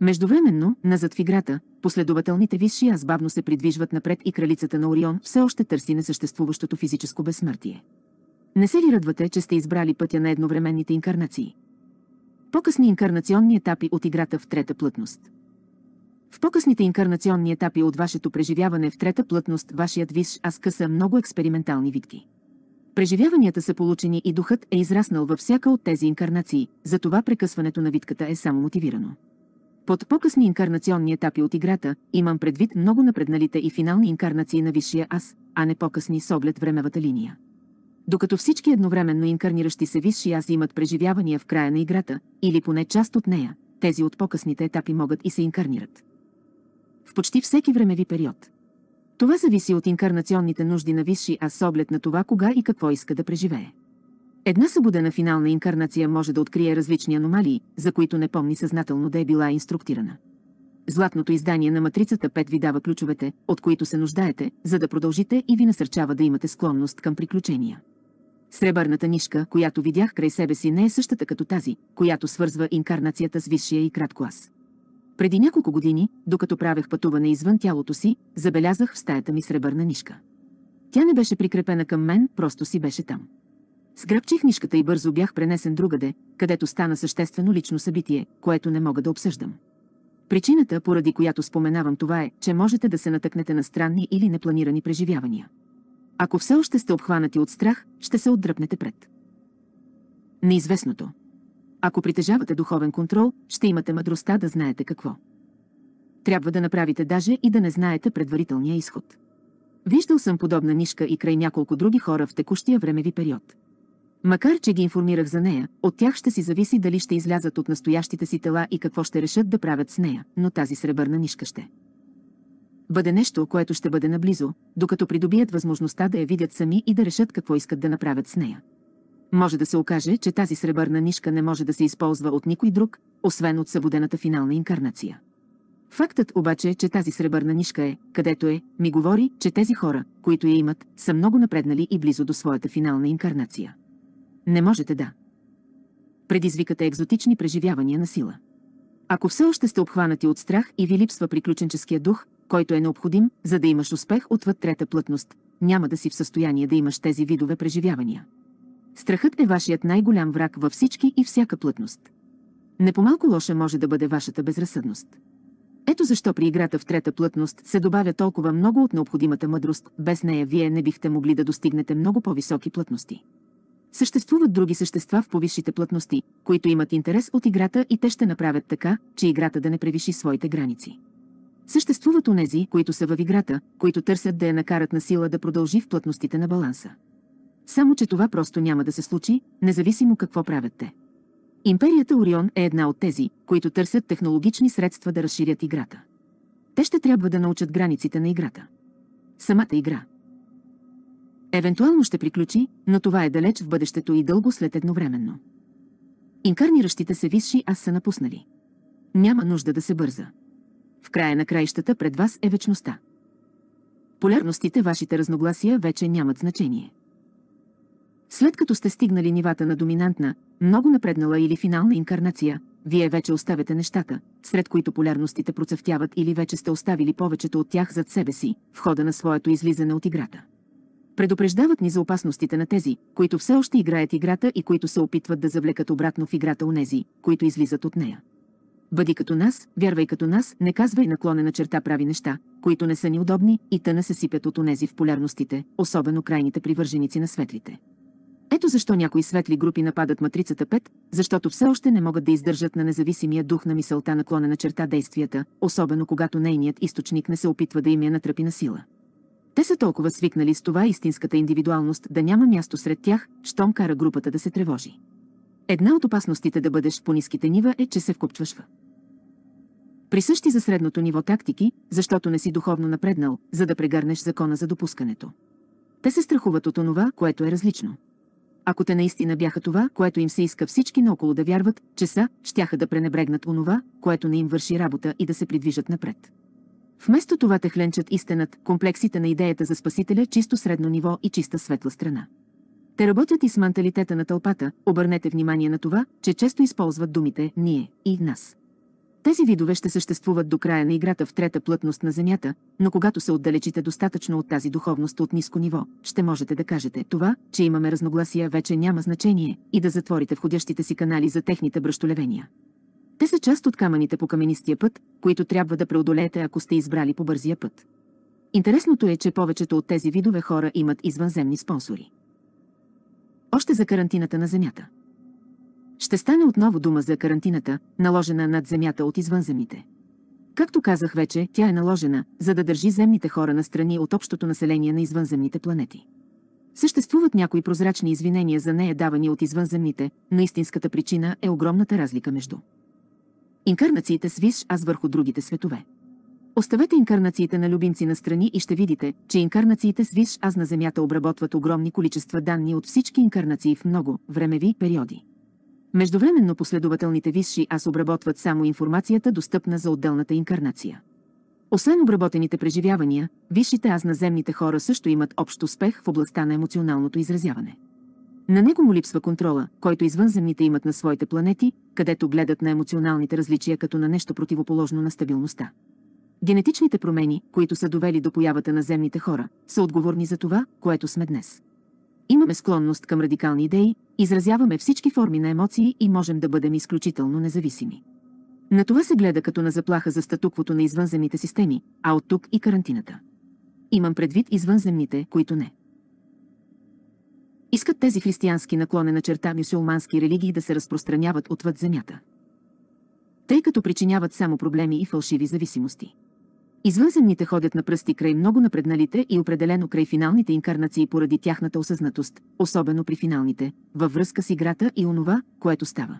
Междувременно, назад в играта, последователните висши аз бавно се придвижват напред и кралицата на Орион все още търси несъществуващото физическо безсмъртие. Не се ли радвате, че сте избрали пътя на едновременните инкарнации? По-късни инкарнационни етапи от играта в трета плътност. В по-късните инкарнационни етапи от вашето преживяване в трета плътност, вашият висш аз къса много експериментални витки. Преживяванията са получени и духът е израснал във всяка от тези инкарнации, затова прекъсването на витката е само мотивирано. Под по-късни инкарнационни етапи от играта имам предвид много напредналите и финални инкарнации на Висшия Аз, а не по-късни с оглед времевата линия. Докато всички едновременно инкарниращи се Висши Аз имат преживявания в края на играта, или поне част от нея, тези от по-късните етапи могат и се инкарнират. В почти всеки времеви период. Това зависи от инкарнационните нужди на Висши Аз с оглед на това кога и какво иска да преживее. Една събудена финална инкарнация може да открие различни аномалии, за които не помни съзнателно да е била инструктирана. Златното издание на матрицата 5 ви дава ключовете, от които се нуждаете, за да продължите и ви насърчава да имате склонност към приключения. Сребърната нишка, която видях край себе си, не е същата като тази, която свързва инкарнацията с висшия и кратко аз. Преди няколко години, докато правех пътуване извън тялото си, забелязах в стаята ми сребърна нишка. Тя не беше прикрепена към мен, просто си беше там. Сграбчих нишката и бързо бях пренесен другаде, където стана съществено лично събитие, което не мога да обсъждам. Причината, поради която споменавам това е, че можете да се натъкнете на странни или непланирани преживявания. Ако все още сте обхванати от страх, ще се отдръпнете пред. Неизвестното. Ако притежавате духовен контрол, ще имате мъдростта да знаете какво. Трябва да направите даже и да не знаете предварителния изход. Виждал съм подобна нишка и край няколко други хора в текущия времеви период. Макар, че ги информирах за нея, от тях ще си зависи дали ще излязат от настоящите си тела и какво ще решат да правят с нея, но тази сребърна нишка ще. Бъде нещо, което ще бъде наблизо, докато придобият възможността да я видят сами и да решат какво искат да направят с нея. Може да се окаже, че тази сребърна нишка не може да се използва от никой друг, освен от събудената финална инкарнация. Фактът обаче, че тази сребърна нишка е, където е, ми говори, че тези хора, които я имат, са много напреднали и близо до своята финална инкарнация. Не можете да. Предизвикате екзотични преживявания на сила. Ако все още сте обхванати от страх и ви липсва приключенческия дух, който е необходим, за да имаш успех отвъд трета плътност, няма да си в състояние да имаш тези видове преживявания. Страхът е вашият най-голям враг във всички и всяка плътност. Не по-малко лоша може да бъде вашата безразсъдност. Ето защо при играта в трета плътност се добавя толкова много от необходимата мъдрост, без нея вие не бихте могли да достигнете много по-високи плътности. Съществуват други същества в повисшите плътности, които имат интерес от играта и те ще направят така, че играта да не превиши своите граници. Съществуват онези, които са във играта, които търсят да я накарат на сила да продължи в плътностите на баланса. Само, че това просто няма да се случи, независимо какво правят те. Империята Орион е една от тези, които търсят технологични средства да разширят играта. Те ще трябва да научат границите на играта. Самата игра – Евентуално ще приключи, но това е далеч в бъдещето и дълго след едновременно. Инкарниращите се висши аз са напуснали. Няма нужда да се бърза. В края на краищата пред вас е вечността. Полярностите, вашите разногласия вече нямат значение. След като сте стигнали нивата на доминантна, много напреднала или финална инкарнация, вие вече оставяте нещата, сред които полярностите процъфтяват или вече сте оставили повечето от тях зад себе си, в хода на своето излизане от играта. Предупреждават ни за опасностите на тези, които все още играят играта и които се опитват да завлекат обратно в играта нези, които излизат от нея. Бъди като нас, вярвай като нас, не казвай наклонена черта прави неща, които не са ни удобни и тъна се сипят от онези в полярностите, особено крайните привърженици на светлите. Ето защо някои светли групи нападат матрицата 5, защото все още не могат да издържат на независимия дух на мисълта наклонена черта действията, особено когато нейният източник не се опитва да им я натръпи на сила. Те са толкова свикнали с това истинската индивидуалност да няма място сред тях, щом кара групата да се тревожи. Една от опасностите да бъдеш в по-низките нива е, че се вкупчваш в. Присъщи за средното ниво тактики, защото не си духовно напреднал, за да прегърнеш закона за допускането. Те се страхуват от онова, което е различно. Ако те наистина бяха това, което им се иска всички наоколо да вярват, че са, щяха да пренебрегнат онова, което не им върши работа и да се придвижат напред. Вместо това те хленчат истинът, комплексите на идеята за Спасителя, чисто средно ниво и чиста светла страна. Те работят и с менталитета на тълпата, обърнете внимание на това, че често използват думите «ние» и «нас». Тези видове ще съществуват до края на играта в трета плътност на Земята, но когато се отдалечите достатъчно от тази духовност от ниско ниво, ще можете да кажете това, че имаме разногласия вече няма значение и да затворите входящите си канали за техните бръщолевения. Те са част от камъните по каменистия път, които трябва да преодолеете, ако сте избрали по бързия път. Интересното е, че повечето от тези видове хора имат извънземни спонсори. Още за карантината на Земята. Ще стане отново дума за карантината, наложена над Земята от извънземните. Както казах вече, тя е наложена, за да държи земните хора на страни от общото население на извънземните планети. Съществуват някои прозрачни извинения за нея давани от извънземните, но истинската причина е огромната разлика между инкарнациите с виш аз върху другите светове. Оставете инкарнациите на любимци на страни и ще видите, че инкарнациите с виш аз на Земята обработват огромни количества данни от всички инкарнации в много времеви периоди. Междувременно последователните висши аз обработват само информацията, достъпна за отделната инкарнация. Освен обработените преживявания, висшите аз на земните хора също имат общ успех в областта на емоционалното изразяване. На него му липсва контрола, който извънземните имат на своите планети, където гледат на емоционалните различия като на нещо противоположно на стабилността. Генетичните промени, които са довели до появата на земните хора, са отговорни за това, което сме днес. Имаме склонност към радикални идеи, изразяваме всички форми на емоции и можем да бъдем изключително независими. На това се гледа като на заплаха за статуквото на извънземните системи, а от тук и карантината. Имам предвид извънземните, които не. Искат тези християнски наклонена черта мюсюлмански религии да се разпространяват отвъд земята. Тъй като причиняват само проблеми и фалшиви зависимости. Извънземните ходят на пръсти край много напредналите и определено край финалните инкарнации поради тяхната осъзнатост, особено при финалните, във връзка с играта и онова, което става.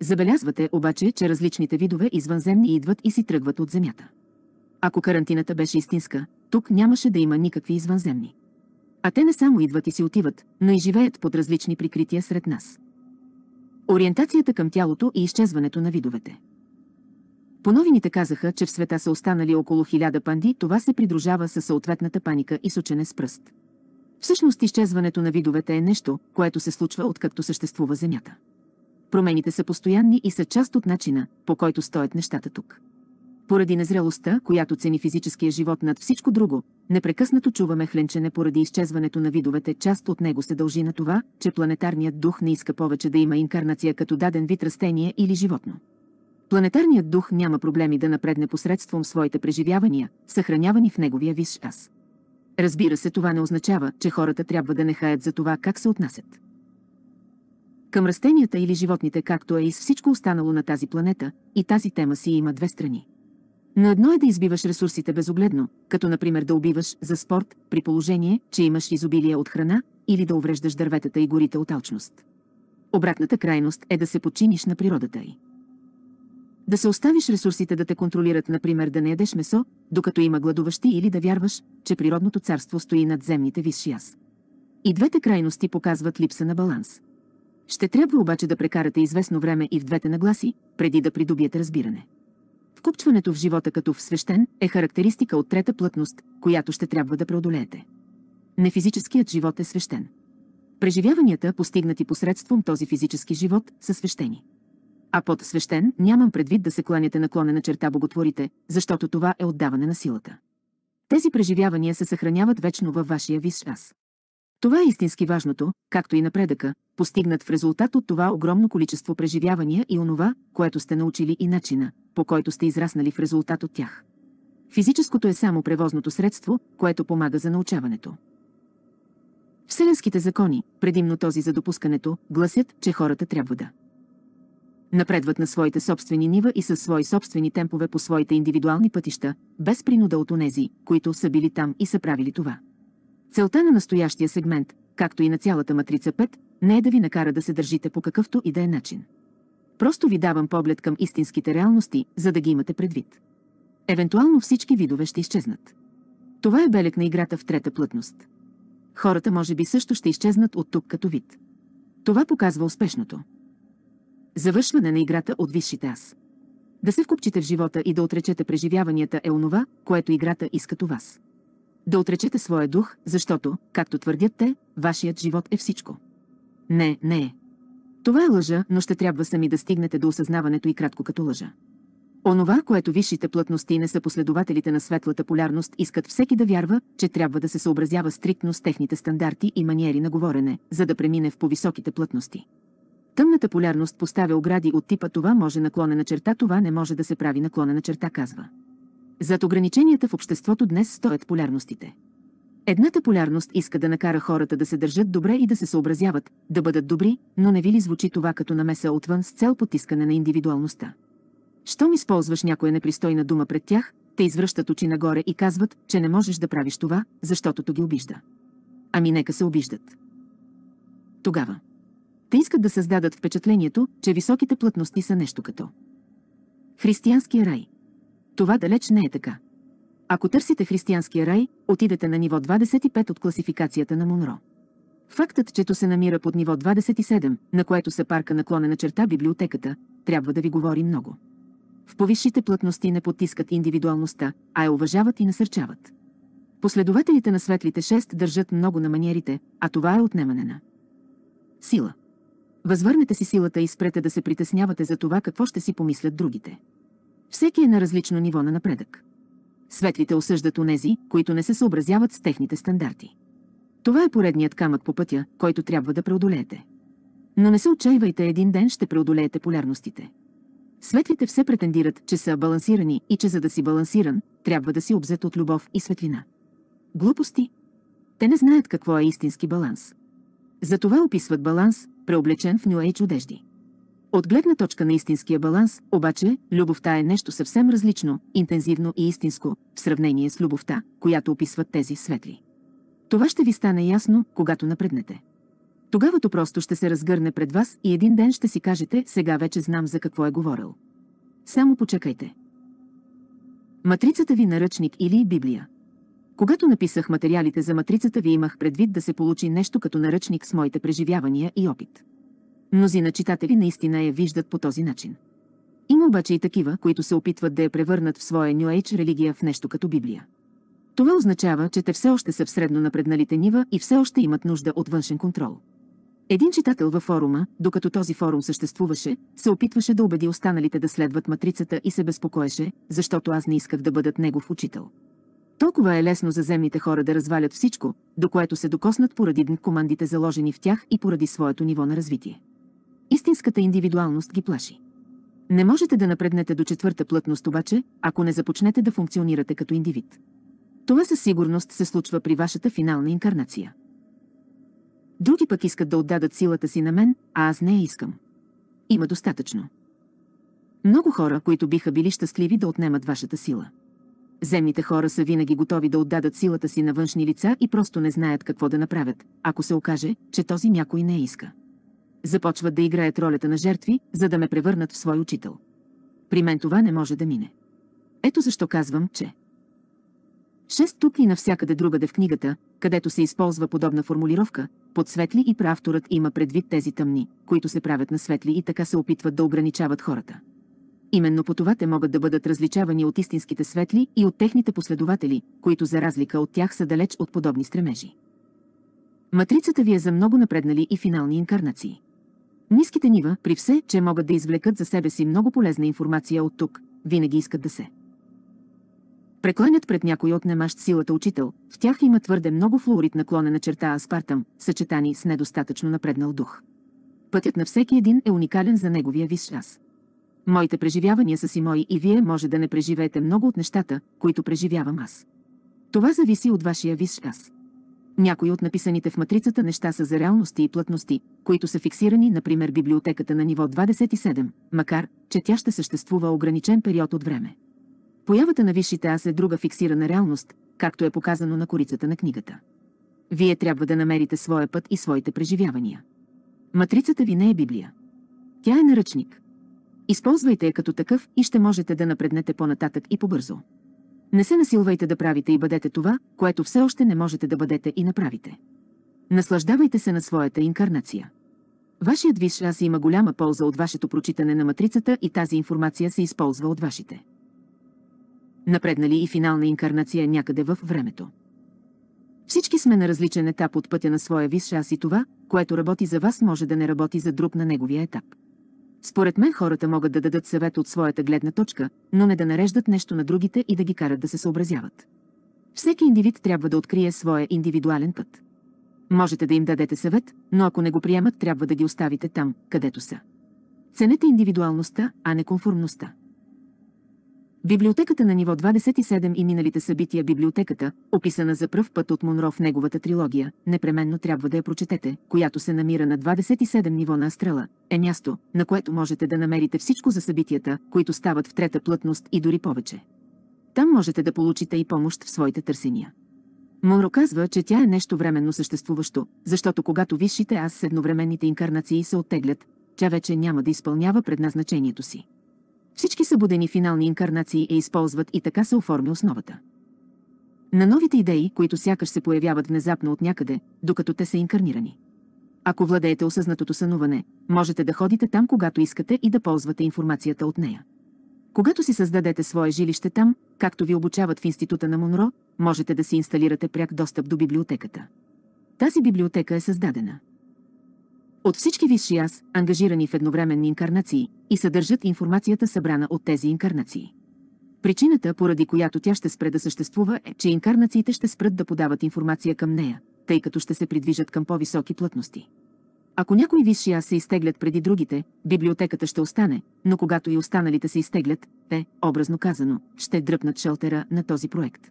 Забелязвате обаче, че различните видове извънземни идват и си тръгват от Земята. Ако карантината беше истинска, тук нямаше да има никакви извънземни. А те не само идват и си отиват, но и живеят под различни прикрития сред нас. Ориентацията към тялото и изчезването на видовете. По новините казаха, че в света са останали около хиляда панди, това се придружава със съответната паника и сочене с пръст. Всъщност изчезването на видовете е нещо, което се случва откакто съществува Земята. Промените са постоянни и са част от начина, по който стоят нещата тук. Поради незрелостта, която цени физическия живот над всичко друго, непрекъснато чуваме хленчене поради изчезването на видовете, част от него се дължи на това, че планетарният дух не иска повече да има инкарнация като даден вид растение или животно. Планетарният дух няма проблеми да напредне посредством своите преживявания, съхранявани в неговия висш аз. Разбира се, това не означава, че хората трябва да не хаят за това как се отнасят. Към растенията или животните, както е и с всичко останало на тази планета, и тази тема си има две страни. Но едно е да избиваш ресурсите безогледно, като например да убиваш за спорт, при положение, че имаш изобилие от храна, или да увреждаш дърветата и горите от алчност. Обратната крайност е да се подчиниш на природата й. Да се оставиш ресурсите да те контролират, например да не ядеш месо, докато има гладуващи или да вярваш, че природното царство стои над земните висши аз. И двете крайности показват липса на баланс. Ще трябва обаче да прекарате известно време и в двете нагласи, преди да придобиете разбиране. Вкупчването в живота като в свещен е характеристика от трета плътност, която ще трябва да преодолеете. Нефизическият живот е свещен. Преживяванията, постигнати посредством този физически живот, са свещени. А под свещен нямам предвид да се кланяте наклонена черта боготворите, защото това е отдаване на силата. Тези преживявания се съхраняват вечно във вашия висш аз. Това е истински важното, както и напредъка, постигнат в резултат от това огромно количество преживявания и онова, което сте научили и начина, по който сте израснали в резултат от тях. Физическото е само превозното средство, което помага за научаването. Вселенските закони, предимно този за допускането, гласят, че хората трябва да напредват на своите собствени нива и със свои собствени темпове по своите индивидуални пътища, без принуда от онези, които са били там и са правили това. Целта на настоящия сегмент, както и на цялата матрица 5, не е да ви накара да се държите по какъвто и да е начин. Просто ви давам поглед към истинските реалности, за да ги имате предвид. Евентуално всички видове ще изчезнат. Това е белег на играта в трета плътност. Хората може би също ще изчезнат от тук като вид. Това показва успешното. Завършване на играта от висшите аз. Да се вкупчите в живота и да отречете преживяванията е онова, което играта иска от вас. Да отречете своя дух, защото, както твърдят те, вашият живот е всичко. Не, не е. Това е лъжа, но ще трябва сами да стигнете до осъзнаването и кратко като лъжа. Онова, което висшите плътности не са последователите на светлата полярност, искат всеки да вярва, че трябва да се съобразява стриктно с техните стандарти и маниери на говорене, за да премине в повисоките плътности. Тъмната полярност поставя огради от типа това може наклонена черта, това не може да се прави наклонена черта, казва. Зад ограниченията в обществото днес стоят полярностите. Едната полярност иска да накара хората да се държат добре и да се съобразяват, да бъдат добри, но не ви ли звучи това като намеса отвън с цел потискане на индивидуалността? Щом използваш някоя непристойна дума пред тях, те извръщат очи нагоре и казват, че не можеш да правиш това, защото то ги обижда. Ами нека се обиждат. Тогава. Те искат да създадат впечатлението, че високите плътности са нещо като християнския рай. Това далеч не е така. Ако търсите християнския рай, отидете на ниво 25 от класификацията на Монро. Фактът, чето се намира под ниво 27, на което се парка наклонена черта библиотеката, трябва да ви говори много. В повисшите плътности не потискат индивидуалността, а я уважават и насърчават. Последователите на светлите шест държат много на маниерите, а това е отнемане на сила. Възвърнете си силата и спрете да се притеснявате за това какво ще си помислят другите. Всеки е на различно ниво на напредък. Светлите осъждат онези, които не се съобразяват с техните стандарти. Това е поредният камък по пътя, който трябва да преодолеете. Но не се отчаивайте, един ден ще преодолеете полярностите. Светлите все претендират, че са балансирани и че за да си балансиран, трябва да си обзет от любов и светлина. Глупости. Те не знаят какво е истински баланс. Затова описват баланс, преоблечен в Age одежди. От гледна точка на истинския баланс, обаче, любовта е нещо съвсем различно, интензивно и истинско, в сравнение с любовта, която описват тези светли. Това ще ви стане ясно, когато напреднете. Тогава то просто ще се разгърне пред вас и един ден ще си кажете, сега вече знам за какво е говорил. Само почекайте. Матрицата ви наръчник или Библия. Когато написах материалите за матрицата ви имах предвид да се получи нещо като наръчник с моите преживявания и опит. Мнозина читатели наистина я виждат по този начин. Има обаче и такива, които се опитват да я превърнат в своя New Age религия в нещо като Библия. Това означава, че те все още са в средно напредналите нива и все още имат нужда от външен контрол. Един читател във форума, докато този форум съществуваше, се опитваше да убеди останалите да следват матрицата и се безпокоеше, защото аз не исках да бъдат негов учител. Толкова е лесно за земните хора да развалят всичко, до което се докоснат поради командите заложени в тях и поради своето ниво на развитие. Истинската индивидуалност ги плаши. Не можете да напреднете до четвърта плътност обаче, ако не започнете да функционирате като индивид. Това със сигурност се случва при вашата финална инкарнация. Други пък искат да отдадат силата си на мен, а аз не я искам. Има достатъчно. Много хора, които биха били щастливи да отнемат вашата сила. Земните хора са винаги готови да отдадат силата си на външни лица и просто не знаят какво да направят, ако се окаже, че този някой не иска. Започват да играят ролята на жертви, за да ме превърнат в свой учител. При мен това не може да мине. Ето защо казвам, че Шест тук и навсякъде другаде в книгата, където се използва подобна формулировка, под светли и праавторът има предвид тези тъмни, които се правят на светли и така се опитват да ограничават хората. Именно по това те могат да бъдат различавани от истинските светли и от техните последователи, които за разлика от тях са далеч от подобни стремежи. Матрицата ви е за много напреднали и финални инкарнации. Ниските нива, при все, че могат да извлекат за себе си много полезна информация от тук, винаги искат да се. Прекланят пред някой от немащ силата учител, в тях има твърде много флуорит наклонена черта аспартам, съчетани с недостатъчно напреднал дух. Пътят на всеки един е уникален за неговия висш аз. Моите преживявания са си мои и вие може да не преживеете много от нещата, които преживявам аз. Това зависи от вашия висш аз. Някои от написаните в матрицата неща са за реалности и плътности, които са фиксирани, например библиотеката на ниво 27, макар, че тя ще съществува ограничен период от време. Появата на висшите аз е друга фиксирана реалност, както е показано на корицата на книгата. Вие трябва да намерите своя път и своите преживявания. Матрицата ви не е Библия. Тя е наръчник. Използвайте я като такъв и ще можете да напреднете по-нататък и по-бързо. Не се насилвайте да правите и бъдете това, което все още не можете да бъдете и направите. Наслаждавайте се на своята инкарнация. Вашият висш аз има голяма полза от вашето прочитане на матрицата и тази информация се използва от вашите. Напреднали и финална инкарнация някъде във времето. Всички сме на различен етап от пътя на своя висш аз и това, което работи за вас, може да не работи за друг на неговия етап. Според мен хората могат да дадат съвет от своята гледна точка, но не да нареждат нещо на другите и да ги карат да се съобразяват. Всеки индивид трябва да открие своя индивидуален път. Можете да им дадете съвет, но ако не го приемат, трябва да ги оставите там, където са. Ценете индивидуалността, а не конформността. Библиотеката на ниво 27 и миналите събития библиотеката, описана за пръв път от Монро в неговата трилогия, непременно трябва да я прочетете, която се намира на 27 ниво на Астрала, е място, на което можете да намерите всичко за събитията, които стават в трета плътност и дори повече. Там можете да получите и помощ в своите търсения. Монро казва, че тя е нещо временно съществуващо, защото когато висшите аз с едновременните инкарнации се оттеглят, тя вече няма да изпълнява предназначението си. Всички събудени финални инкарнации я използват и така се оформи основата. На новите идеи, които сякаш се появяват внезапно от някъде, докато те са инкарнирани. Ако владеете осъзнатото сънуване, можете да ходите там, когато искате и да ползвате информацията от нея. Когато си създадете свое жилище там, както ви обучават в института на Монро, можете да си инсталирате пряк достъп до библиотеката. Тази библиотека е създадена. От всички висши аз, ангажирани в едновременни инкарнации, и съдържат информацията събрана от тези инкарнации. Причината, поради която тя ще спре да съществува, е, че инкарнациите ще спрат да подават информация към нея, тъй като ще се придвижат към по-високи плътности. Ако някои висши аз се изтеглят преди другите, библиотеката ще остане, но когато и останалите се изтеглят, те, образно казано, ще дръпнат шелтера на този проект.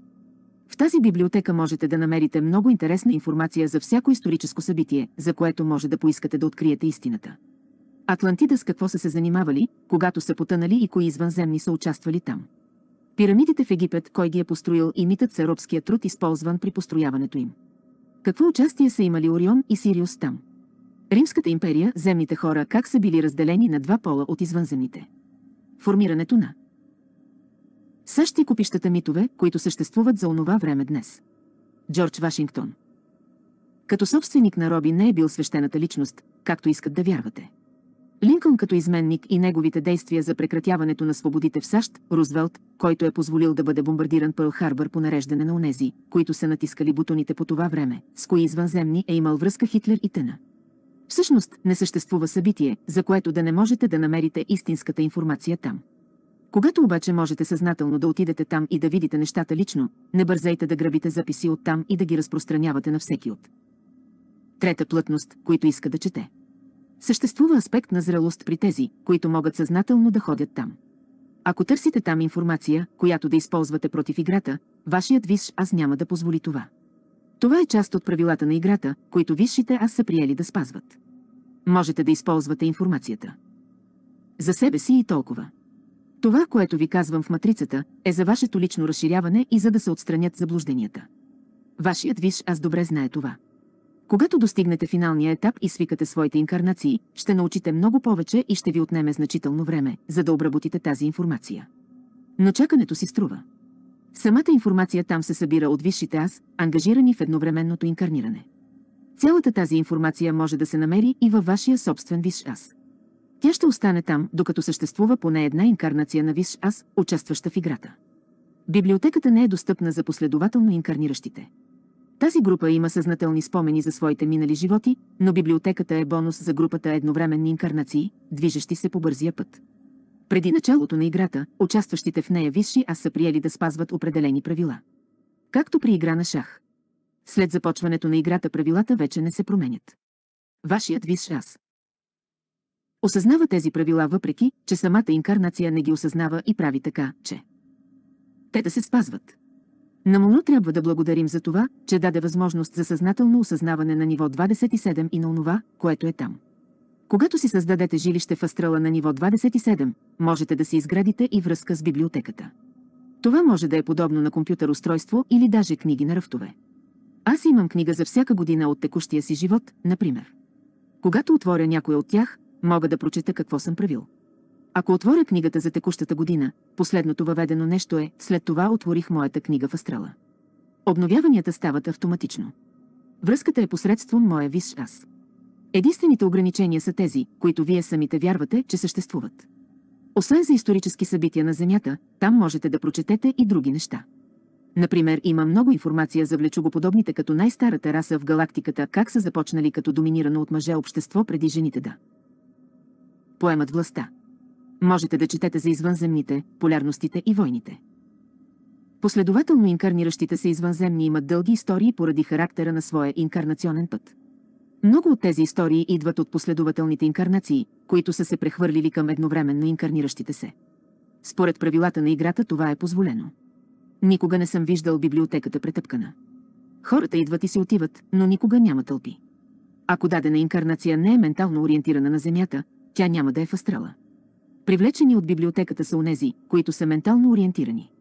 В тази библиотека можете да намерите много интересна информация за всяко историческо събитие, за което може да поискате да откриете истината. Атлантида с какво са се занимавали, когато са потънали и кои извънземни са участвали там. Пирамидите в Египет, кой ги е построил и митът с робския труд, използван при построяването им. Какво участие са имали Орион и Сириус там? Римската империя, земните хора, как са били разделени на два пола от извънземните. Формирането на САЩ и купищата митове, които съществуват за онова време днес. Джордж Вашингтон Като собственик на Роби не е бил свещената личност, както искат да вярвате. Линкълн като изменник и неговите действия за прекратяването на свободите в САЩ, Рузвелт, който е позволил да бъде бомбардиран Пърл Харбър по нареждане на онези, които са натискали бутоните по това време, с кои извънземни е имал връзка Хитлер и тъна. Всъщност, не съществува събитие, за което да не можете да намерите истинската информация там. Когато обаче можете съзнателно да отидете там и да видите нещата лично, не бързайте да грабите записи от там и да ги разпространявате на всеки от. Трета плътност, които иска да чете. Съществува аспект на зрелост при тези, които могат съзнателно да ходят там. Ако търсите там информация, която да използвате против играта, вашият висш аз няма да позволи това. Това е част от правилата на играта, които висшите аз са приели да спазват. Можете да използвате информацията. За себе си и толкова. Това, което ви казвам в матрицата, е за вашето лично разширяване и за да се отстранят заблужденията. Вашият виш аз добре знае това. Когато достигнете финалния етап и свикате своите инкарнации, ще научите много повече и ще ви отнеме значително време, за да обработите тази информация. Но чакането си струва. Самата информация там се събира от висшите аз, ангажирани в едновременното инкарниране. Цялата тази информация може да се намери и във вашия собствен висш аз. Тя ще остане там, докато съществува поне една инкарнация на висш аз, участваща в играта. Библиотеката не е достъпна за последователно инкарниращите. Тази група има съзнателни спомени за своите минали животи, но библиотеката е бонус за групата едновременни инкарнации, движещи се по бързия път. Преди началото на играта, участващите в нея висши аз са приели да спазват определени правила. Както при игра на шах. След започването на играта правилата вече не се променят. Вашият висш аз. Осъзнава тези правила въпреки, че самата инкарнация не ги осъзнава и прави така, че те да се спазват. На Моно трябва да благодарим за това, че даде възможност за съзнателно осъзнаване на ниво 27 и на онова, което е там. Когато си създадете жилище в астрала на ниво 27, можете да си изградите и връзка с библиотеката. Това може да е подобно на компютър устройство или даже книги на ръфтове. Аз имам книга за всяка година от текущия си живот, например. Когато отворя някоя от тях, мога да прочета какво съм правил. Ако отворя книгата за текущата година, последното въведено нещо е, след това отворих моята книга в астрала. Обновяванията стават автоматично. Връзката е посредством моя висш аз. Единствените ограничения са тези, които вие самите вярвате, че съществуват. Освен за исторически събития на Земята, там можете да прочетете и други неща. Например, има много информация за влечугоподобните като най-старата раса в галактиката, как са започнали като доминирано от мъже общество преди жените да поемат властта. Можете да четете за извънземните, полярностите и войните. Последователно инкарниращите се извънземни имат дълги истории поради характера на своя инкарнационен път. Много от тези истории идват от последователните инкарнации, които са се прехвърлили към едновременно инкарниращите се. Според правилата на играта това е позволено. Никога не съм виждал библиотеката претъпкана. Хората идват и се отиват, но никога няма тълпи. Ако дадена инкарнация не е ментално ориентирана на Земята, тя няма да е в астрала. Привлечени от библиотеката са онези, които са ментално ориентирани.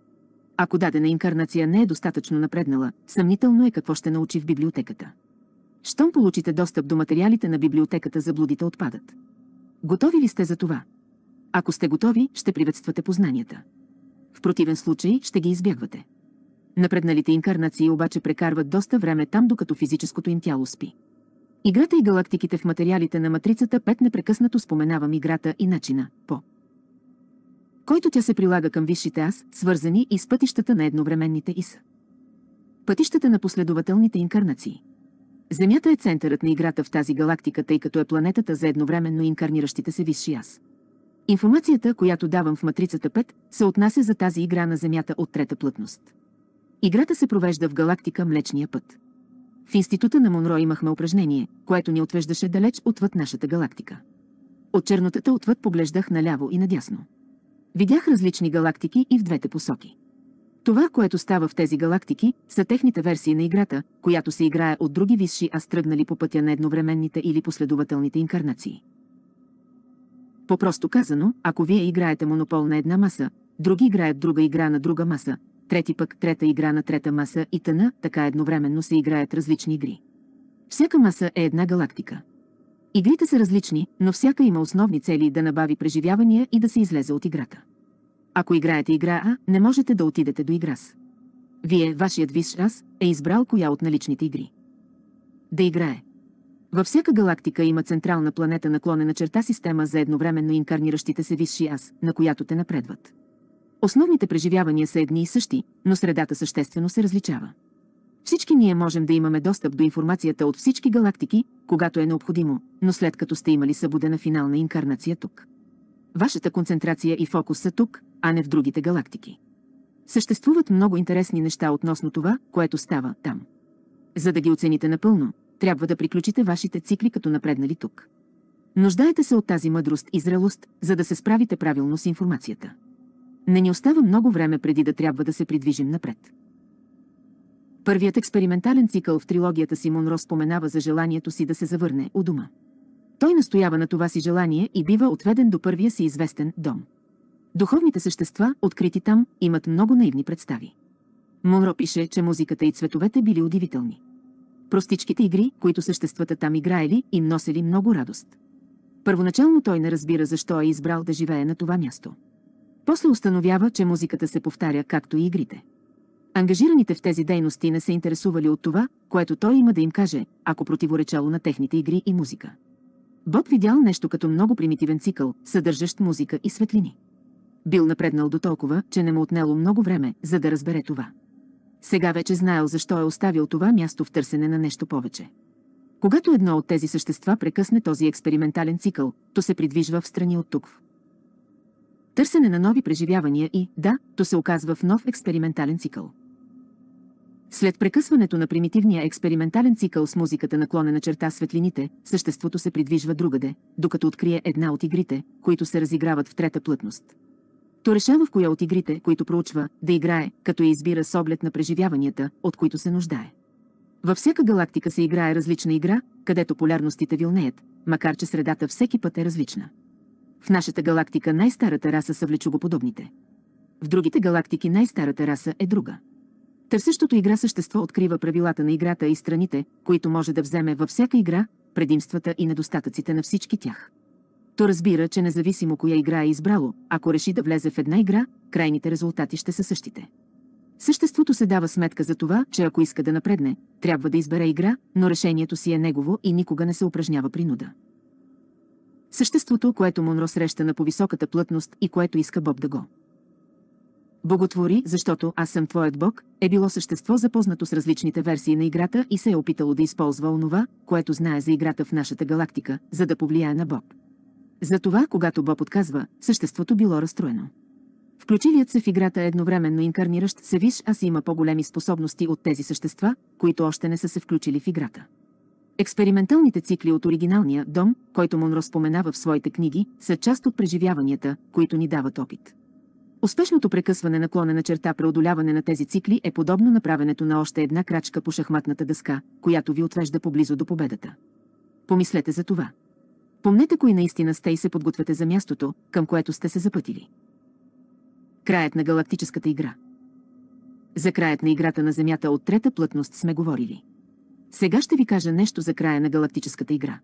Ако дадена инкарнация не е достатъчно напреднала, съмнително е какво ще научи в библиотеката. Щом получите достъп до материалите на библиотеката, заблудите отпадат. Готови ли сте за това? Ако сте готови, ще приветствате познанията. В противен случай ще ги избягвате. Напредналите инкарнации обаче прекарват доста време там, докато физическото им тяло спи. Играта и галактиките в материалите на матрицата 5 непрекъснато споменавам играта и начина, по който тя се прилага към висшите аз, свързани и с пътищата на едновременните ИС. Пътищата на последователните инкарнации. Земята е центърът на играта в тази галактика, тъй като е планетата за едновременно инкарниращите се висши аз. Информацията, която давам в матрицата 5, се отнася за тази игра на Земята от трета плътност. Играта се провежда в галактика Млечния път. В института на Монро имахме упражнение, което ни отвеждаше далеч отвъд нашата галактика. От чернотата отвъд поглеждах наляво и надясно. Видях различни галактики и в двете посоки. Това, което става в тези галактики, са техните версии на играта, която се играе от други висши аз тръгнали по пътя на едновременните или последователните инкарнации. По-просто казано, ако вие играете монопол на една маса, други играят друга игра на друга маса, трети пък трета игра на трета маса и тъна, така едновременно се играят различни игри. Всяка маса е една галактика. Игрите са различни, но всяка има основни цели да набави преживявания и да се излезе от играта. Ако играете игра А, не можете да отидете до игра С. Вие, вашият висш аз, е избрал коя от наличните игри. Да играе. Във всяка галактика има централна планета наклонена черта система за едновременно инкарниращите се висши аз, на която те напредват. Основните преживявания са едни и същи, но средата съществено се различава. Всички ние можем да имаме достъп до информацията от всички галактики, когато е необходимо, но след като сте имали събудена финална инкарнация тук. Вашата концентрация и фокус са тук, а не в другите галактики. Съществуват много интересни неща относно това, което става там. За да ги оцените напълно, трябва да приключите вашите цикли като напреднали тук. Нуждаете се от тази мъдрост и зрелост, за да се справите правилно с информацията. Не ни остава много време преди да трябва да се придвижим напред. Първият експериментален цикъл в трилогията си Монро споменава за желанието си да се завърне у дома. Той настоява на това си желание и бива отведен до първия си известен дом. Духовните същества, открити там, имат много наивни представи. Монро пише, че музиката и цветовете били удивителни. Простичките игри, които съществата там играели, им носели много радост. Първоначално той не разбира защо е избрал да живее на това място. После установява, че музиката се повтаря както и игрите. Ангажираните в тези дейности не се интересували от това, което той има да им каже, ако противоречало на техните игри и музика. Боб видял нещо като много примитивен цикъл, съдържащ музика и светлини. Бил напреднал до толкова, че не му отнело много време, за да разбере това. Сега вече знаел защо е оставил това място в търсене на нещо повече. Когато едно от тези същества прекъсне този експериментален цикъл, то се придвижва в страни от тук. Търсене на нови преживявания и, да, то се оказва в нов експериментален цикъл. След прекъсването на примитивния експериментален цикъл с музиката наклонена черта светлините, съществото се придвижва другаде, докато открие една от игрите, които се разиграват в трета плътност. То решава в коя от игрите, които проучва, да играе, като я избира с оглед на преживяванията, от които се нуждае. Във всяка галактика се играе различна игра, където полярностите вилнеят, макар че средата всеки път е различна. В нашата галактика най-старата раса са влечугоподобните. В другите галактики най-старата раса е друга. Търсещото игра същество открива правилата на играта и страните, които може да вземе във всяка игра, предимствата и недостатъците на всички тях. То разбира, че независимо коя игра е избрало, ако реши да влезе в една игра, крайните резултати ще са същите. Съществото се дава сметка за това, че ако иска да напредне, трябва да избере игра, но решението си е негово и никога не се упражнява принуда. Съществото, което Монро среща на повисоката плътност и което иска Боб да го. Боготвори, защото аз съм твоят бог, е било същество запознато с различните версии на играта и се е опитало да използва онова, което знае за играта в нашата галактика, за да повлияе на Боб. Затова, когато Боб отказва, съществото било разстроено. Включилият се в играта едновременно инкарниращ се виж, аз има по-големи способности от тези същества, които още не са се включили в играта. Експерименталните цикли от оригиналния дом, който Монро споменава в своите книги, са част от преживяванията, които ни дават опит. Успешното прекъсване на клонена черта преодоляване на тези цикли е подобно на правенето на още една крачка по шахматната дъска, която ви отвежда поблизо до победата. Помислете за това. Помнете кои наистина сте и се подготвяте за мястото, към което сте се запътили. Краят на галактическата игра. За краят на играта на Земята от трета плътност сме говорили. Сега ще ви кажа нещо за края на галактическата игра.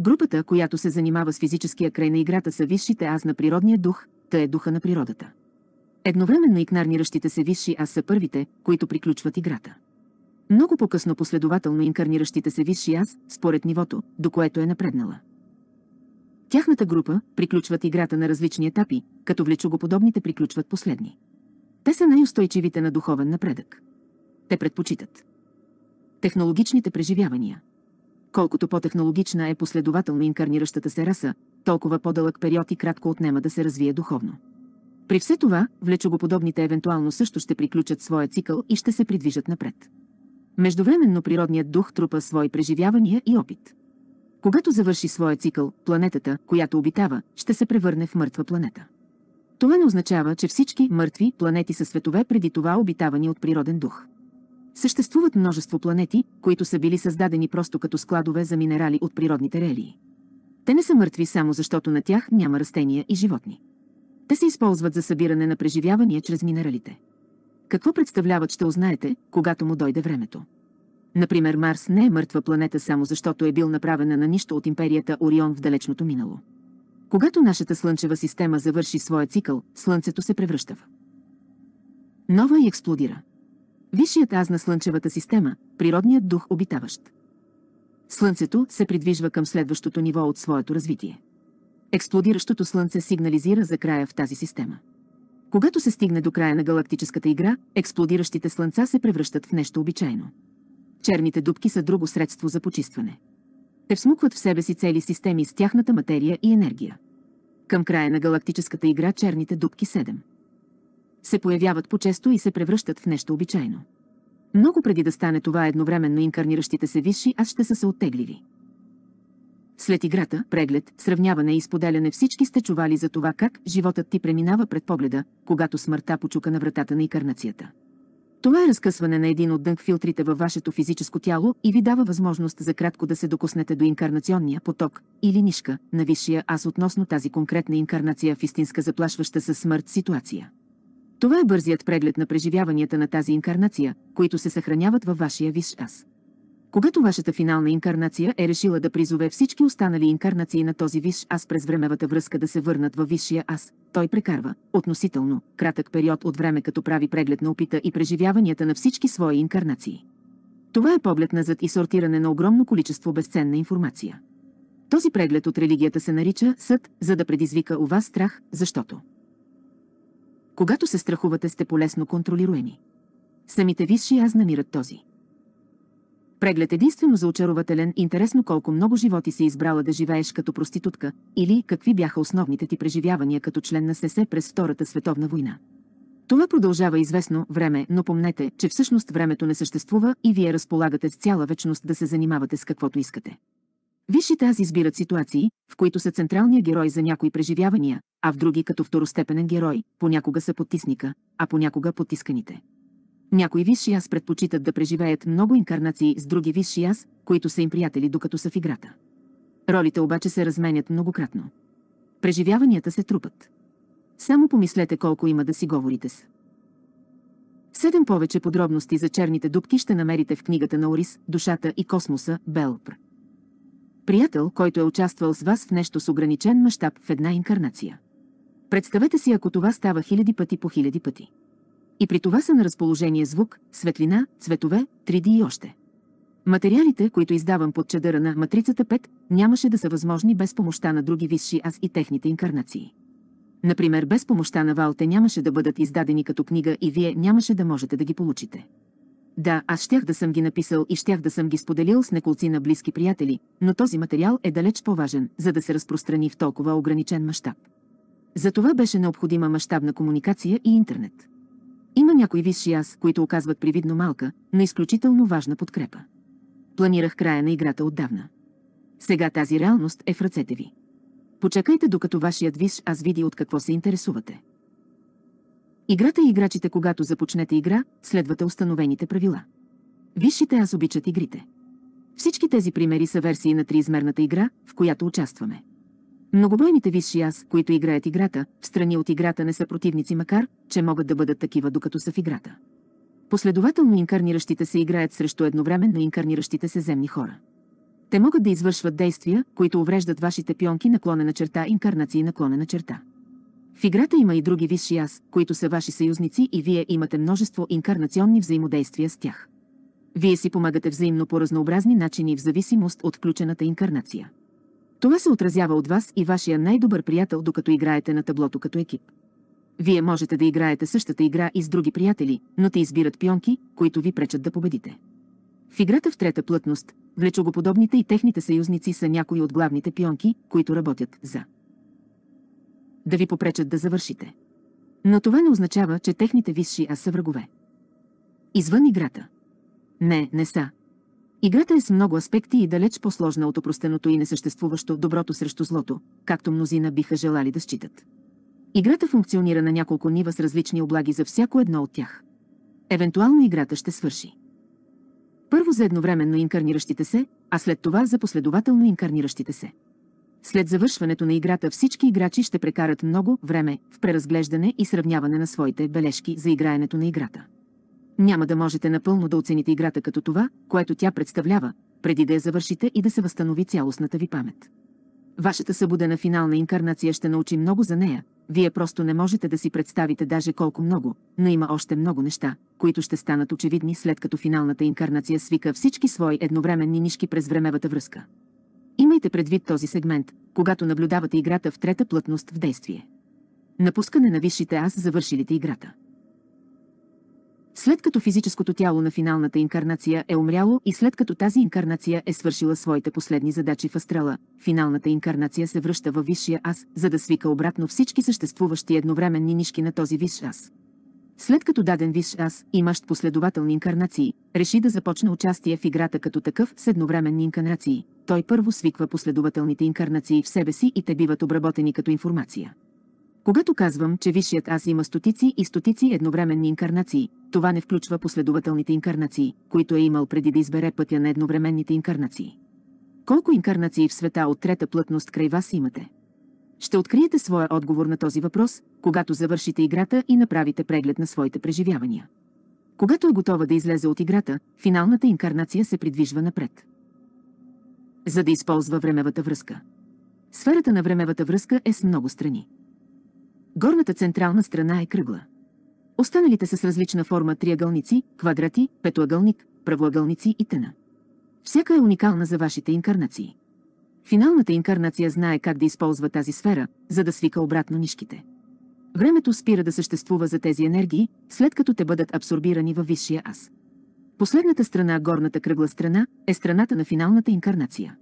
Групата, която се занимава с физическия край на играта са висшите аз на природния дух, та е духа на природата. Едновременно инкарниращите се висши аз са първите, които приключват играта. Много по-късно последователно инкарниращите се висши аз, според нивото, до което е напреднала. Тяхната група приключват играта на различни етапи, като влечугоподобните приключват последни. Те са най-устойчивите на духовен напредък. Те предпочитат технологичните преживявания. Колкото по-технологична е последователно инкарниращата се раса, толкова по-дълъг период и кратко отнема да се развие духовно. При все това, влечогоподобните евентуално също ще приключат своя цикъл и ще се придвижат напред. Междувременно природният дух трупа свои преживявания и опит. Когато завърши своя цикъл, планетата, която обитава, ще се превърне в мъртва планета. Това не означава, че всички мъртви планети са светове преди това обитавани от природен дух. Съществуват множество планети, които са били създадени просто като складове за минерали от природните релии. Те не са мъртви само защото на тях няма растения и животни. Те се използват за събиране на преживявания чрез минералите. Какво представляват ще узнаете, когато му дойде времето. Например, Марс не е мъртва планета само защото е бил направена на нищо от империята Орион в далечното минало. Когато нашата слънчева система завърши своя цикъл, Слънцето се превръща в нова и експлодира. Висшият аз на Слънчевата система, природният дух обитаващ. Слънцето се придвижва към следващото ниво от своето развитие. Експлодиращото Слънце сигнализира за края в тази система. Когато се стигне до края на галактическата игра, експлодиращите слънца се превръщат в нещо обичайно. Черните дубки са друго средство за почистване. Те всмукват в себе си цели системи с тяхната материя и енергия. Към края на галактическата игра черните дубки 7 се появяват по-често и се превръщат в нещо обичайно. Много преди да стане това едновременно инкарниращите се висши, аз ще са се оттеглили. След играта, преглед, сравняване и споделяне всички сте чували за това как животът ти преминава пред погледа, когато смъртта почука на вратата на инкарнацията. Това е разкъсване на един от дънк филтрите във вашето физическо тяло и ви дава възможност за кратко да се докоснете до инкарнационния поток или нишка на висшия аз относно тази конкретна инкарнация в истинска заплашваща със смърт ситуация. Това е бързият преглед на преживяванията на тази инкарнация, които се съхраняват във вашия виш аз. Когато вашата финална инкарнация е решила да призове всички останали инкарнации на този висш аз през времевата връзка да се върнат във висшия аз, той прекарва, относително, кратък период от време като прави преглед на опита и преживяванията на всички свои инкарнации. Това е поглед назад и сортиране на огромно количество безценна информация. Този преглед от религията се нарича съд, за да предизвика у вас страх, защото когато се страхувате, сте полесно контролируеми. Самите висши аз намират този. Преглед единствено за очарователен, интересно колко много животи си избрала да живееш като проститутка, или какви бяха основните ти преживявания като член на СС през Втората световна война. Това продължава известно време, но помнете, че всъщност времето не съществува и вие разполагате с цяла вечност да се занимавате с каквото искате. Висшите аз избират ситуации, в които са централния герой за някои преживявания, а в други като второстепенен герой, понякога са потисника, а понякога потисканите. Някои висши аз предпочитат да преживеят много инкарнации с други висши аз, които са им приятели докато са в играта. Ролите обаче се разменят многократно. Преживяванията се трупат. Само помислете колко има да си говорите с. Седем повече подробности за черните дубки ще намерите в книгата на Орис, Душата и космоса, Белпр. Приятел, който е участвал с вас в нещо с ограничен мащаб в една инкарнация. Представете си, ако това става хиляди пъти по хиляди пъти. И при това са на разположение звук, светлина, цветове, 3D и още. Материалите, които издавам под чадъра на матрицата 5, нямаше да са възможни без помощта на други висши аз и техните инкарнации. Например, без помощта на Вал те нямаше да бъдат издадени като книга и вие нямаше да можете да ги получите. Да, аз щях да съм ги написал и щях да съм ги споделил с неколци на близки приятели, но този материал е далеч по-важен, за да се разпространи в толкова ограничен мащаб. За това беше необходима мащабна комуникация и интернет. Има някои висши аз, които оказват привидно малка, но изключително важна подкрепа. Планирах края на играта отдавна. Сега тази реалност е в ръцете ви. Почакайте докато вашият висш аз види от какво се интересувате. Играта и играчите, когато започнете игра, следвате установените правила. Висшите аз обичат игрите. Всички тези примери са версии на триизмерната игра, в която участваме. Многобойните висши аз, които играят играта, в страни от играта не са противници, макар, че могат да бъдат такива докато са в играта. Последователно инкарниращите се играят срещу едновременно инкарниращите се земни хора. Те могат да извършват действия, които увреждат вашите пионки наклонена черта инкарнации наклонена черта. В играта има и други висши аз, които са ваши съюзници и вие имате множество инкарнационни взаимодействия с тях. Вие си помагате взаимно по разнообразни начини в зависимост от включената инкарнация. Това се отразява от вас и вашия най-добър приятел, докато играете на таблото като екип. Вие можете да играете същата игра и с други приятели, но те избират пионки, които ви пречат да победите. В играта в трета плътност, влечогоподобните и техните съюзници са някои от главните пионки, които работят за да ви попречат да завършите. Но това не означава, че техните висши аз са врагове. Извън играта. Не, не са. Играта е с много аспекти и далеч по-сложна от опростеното и несъществуващо доброто срещу злото, както мнозина биха желали да считат. Играта функционира на няколко нива с различни облаги за всяко едно от тях. Евентуално играта ще свърши. Първо за едновременно инкарниращите се, а след това за последователно инкарниращите се. След завършването на играта всички играчи ще прекарат много време в преразглеждане и сравняване на своите бележки за играенето на играта. Няма да можете напълно да оцените играта като това, което тя представлява, преди да я завършите и да се възстанови цялостната ви памет. Вашата събудена финална инкарнация ще научи много за нея, вие просто не можете да си представите даже колко много, но има още много неща, които ще станат очевидни след като финалната инкарнация свика всички свои едновременни нишки през времевата връзка. Имайте предвид този сегмент, когато наблюдавате играта в трета плътност в действие. Напускане на висшите аз завършилите играта. След като физическото тяло на финалната инкарнация е умряло и след като тази инкарнация е свършила своите последни задачи в астрала, финалната инкарнация се връща във висшия аз, за да свика обратно всички съществуващи едновременни нишки на този висш аз. След като даден висш аз, имащ последователни инкарнации, реши да започне участие в играта като такъв с едновременни инкарнации, той първо свиква последователните инкарнации в себе си и те биват обработени като информация. Когато казвам, че висшият аз има стотици и стотици едновременни инкарнации, това не включва последователните инкарнации, които е имал преди да избере пътя на едновременните инкарнации. Колко инкарнации в света от трета плътност край вас имате? Ще откриете своя отговор на този въпрос, когато завършите играта и направите преглед на своите преживявания. Когато е готова да излезе от играта, финалната инкарнация се придвижва напред. За да използва времевата връзка. Сферата на времевата връзка е с много страни. Горната централна страна е кръгла. Останалите са с различна форма триъгълници, квадрати, петоъгълник, правоъгълници и т.н. Всяка е уникална за вашите инкарнации. Финалната инкарнация знае как да използва тази сфера, за да свика обратно нишките. Времето спира да съществува за тези енергии, след като те бъдат абсорбирани във висшия аз. Последната страна, горната кръгла страна, е страната на финалната инкарнация.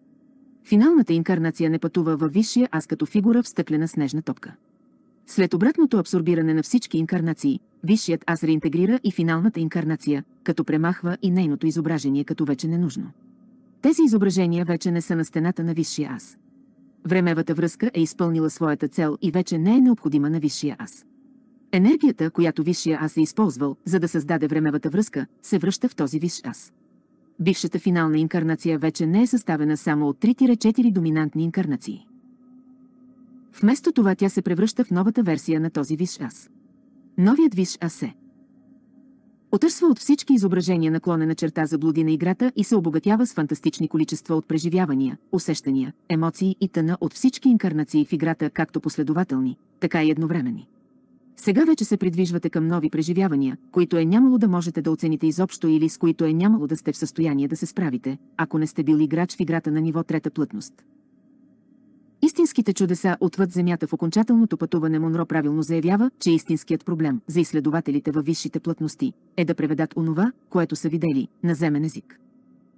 Финалната инкарнация не пътува във висшия аз като фигура в стъклена снежна топка. След обратното абсорбиране на всички инкарнации, висшият аз реинтегрира и финалната инкарнация, като премахва и нейното изображение като вече ненужно. Тези изображения вече не са на стената на висшия аз. Времевата връзка е изпълнила своята цел и вече не е необходима на висшия аз. Енергията, която висшия аз е използвал, за да създаде времевата връзка, се връща в този висш аз. Бившата финална инкарнация вече не е съставена само от 3-4 доминантни инкарнации. Вместо това тя се превръща в новата версия на този висш аз. Новият висш аз е Отърсва от всички изображения наклонена черта заблуди на играта и се обогатява с фантастични количества от преживявания, усещания, емоции и тъна от всички инкарнации в играта, както последователни, така и едновременни. Сега вече се придвижвате към нови преживявания, които е нямало да можете да оцените изобщо или с които е нямало да сте в състояние да се справите, ако не сте бил играч в играта на ниво трета плътност. Истинските чудеса отвъд Земята в окончателното пътуване Монро правилно заявява, че истинският проблем за изследователите във висшите плътности е да преведат онова, което са видели, на земен език.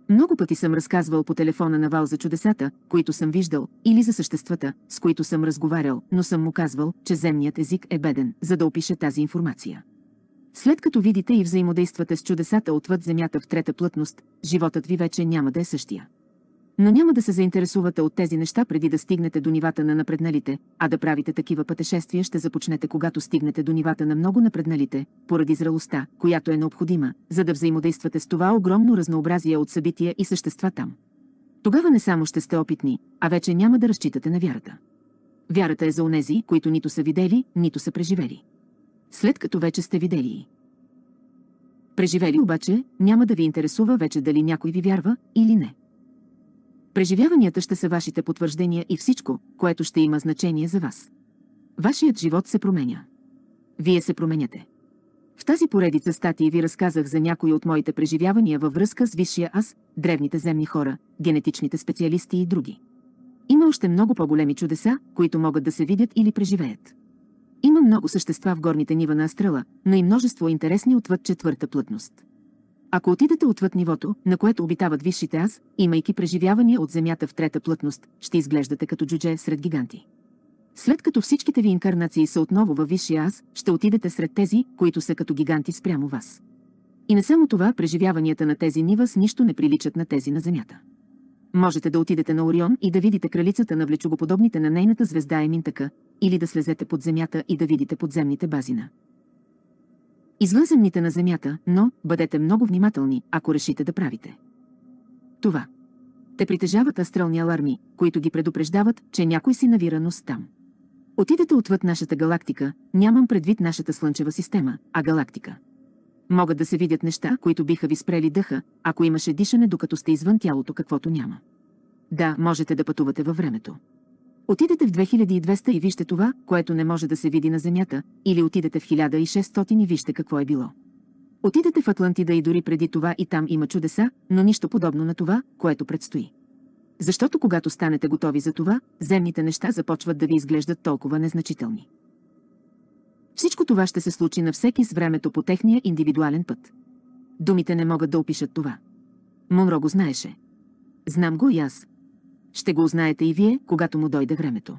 Много пъти съм разказвал по телефона на Вал за чудесата, които съм виждал, или за съществата, с които съм разговарял, но съм му казвал, че земният език е беден, за да опише тази информация. След като видите и взаимодействате с чудесата отвъд Земята в трета плътност, животът ви вече няма да е същия. Но няма да се заинтересувате от тези неща преди да стигнете до нивата на напредналите, а да правите такива пътешествия ще започнете когато стигнете до нивата на много напредналите, поради зрелостта, която е необходима, за да взаимодействате с това огромно разнообразие от събития и същества там. Тогава не само ще сте опитни, а вече няма да разчитате на вярата. Вярата е за онези, които нито са видели, нито са преживели. След като вече сте видели. Преживели обаче, няма да ви интересува вече дали някой ви вярва или не. Преживяванията ще са вашите потвърждения и всичко, което ще има значение за вас. Вашият живот се променя. Вие се променяте. В тази поредица статии ви разказах за някои от моите преживявания във връзка с висшия аз, древните земни хора, генетичните специалисти и други. Има още много по-големи чудеса, които могат да се видят или преживеят. Има много същества в горните нива на астрала, но и множество интересни отвъд четвърта плътност. Ако отидете отвъд нивото, на което обитават висшите аз, имайки преживявания от Земята в трета плътност, ще изглеждате като джудже сред гиганти. След като всичките ви инкарнации са отново във висшия аз, ще отидете сред тези, които са като гиганти спрямо вас. И не само това, преживяванията на тези нива с нищо не приличат на тези на Земята. Можете да отидете на Орион и да видите кралицата на влечогоподобните на нейната звезда Еминтъка, или да слезете под земята и да видите подземните базина извънземните на Земята, но бъдете много внимателни, ако решите да правите. Това. Те притежават астрални аларми, които ги предупреждават, че някой си навира нос там. Отидете отвъд нашата галактика, нямам предвид нашата слънчева система, а галактика. Могат да се видят неща, които биха ви спрели дъха, ако имаше дишане докато сте извън тялото, каквото няма. Да, можете да пътувате във времето. Отидете в 2200 и вижте това, което не може да се види на Земята, или отидете в 1600 и вижте какво е било. Отидете в Атлантида и дори преди това и там има чудеса, но нищо подобно на това, което предстои. Защото когато станете готови за това, земните неща започват да ви изглеждат толкова незначителни. Всичко това ще се случи на всеки с времето по техния индивидуален път. Думите не могат да опишат това. Монро го знаеше. Знам го и аз, ще го узнаете и вие, когато му дойде времето.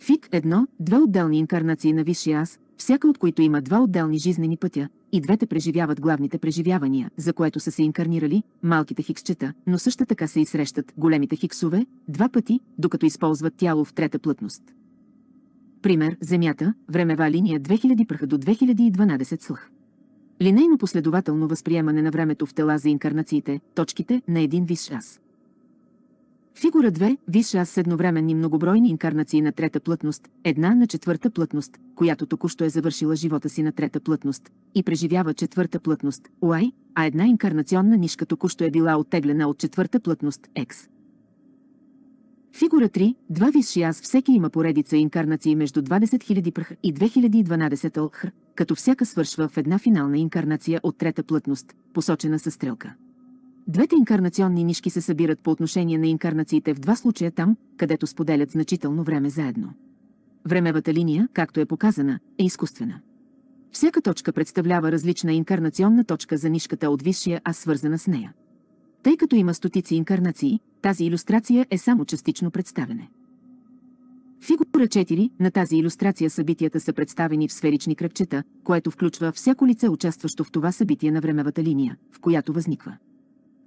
Фик едно, две отделни инкарнации на Висшия аз, всяка от които има два отделни жизнени пътя, и двете преживяват главните преживявания, за което са се инкарнирали, малките хиксчета, но също така се изсрещат големите хиксове, два пъти, докато използват тяло в трета плътност. Пример – Земята, времева линия 2000 пръха до 2012 слъх. Линейно последователно възприемане на времето в тела за инкарнациите, точките на един висш аз. Фигура 2. Виж аз с едновременни многобройни инкарнации на трета плътност, една на четвърта плътност, която току-що е завършила живота си на трета плътност и преживява четвърта плътност, Y, а една инкарнационна нишка току-що е била оттеглена от четвърта плътност, X. Фигура 3. Два висши аз всеки има поредица инкарнации между 20 000 пръх и 2012 лхр, като всяка свършва в една финална инкарнация от трета плътност, посочена със стрелка. Двете инкарнационни нишки се събират по отношение на инкарнациите в два случая там, където споделят значително време заедно. Времевата линия, както е показана, е изкуствена. Всяка точка представлява различна инкарнационна точка за нишката от висшия, а свързана с нея. Тъй като има стотици инкарнации, тази иллюстрация е само частично представене. Фигура 4 на тази иллюстрация събитията са представени в сферични кръгчета, което включва всяко лице, участващо в това събитие на времевата линия, в която възниква.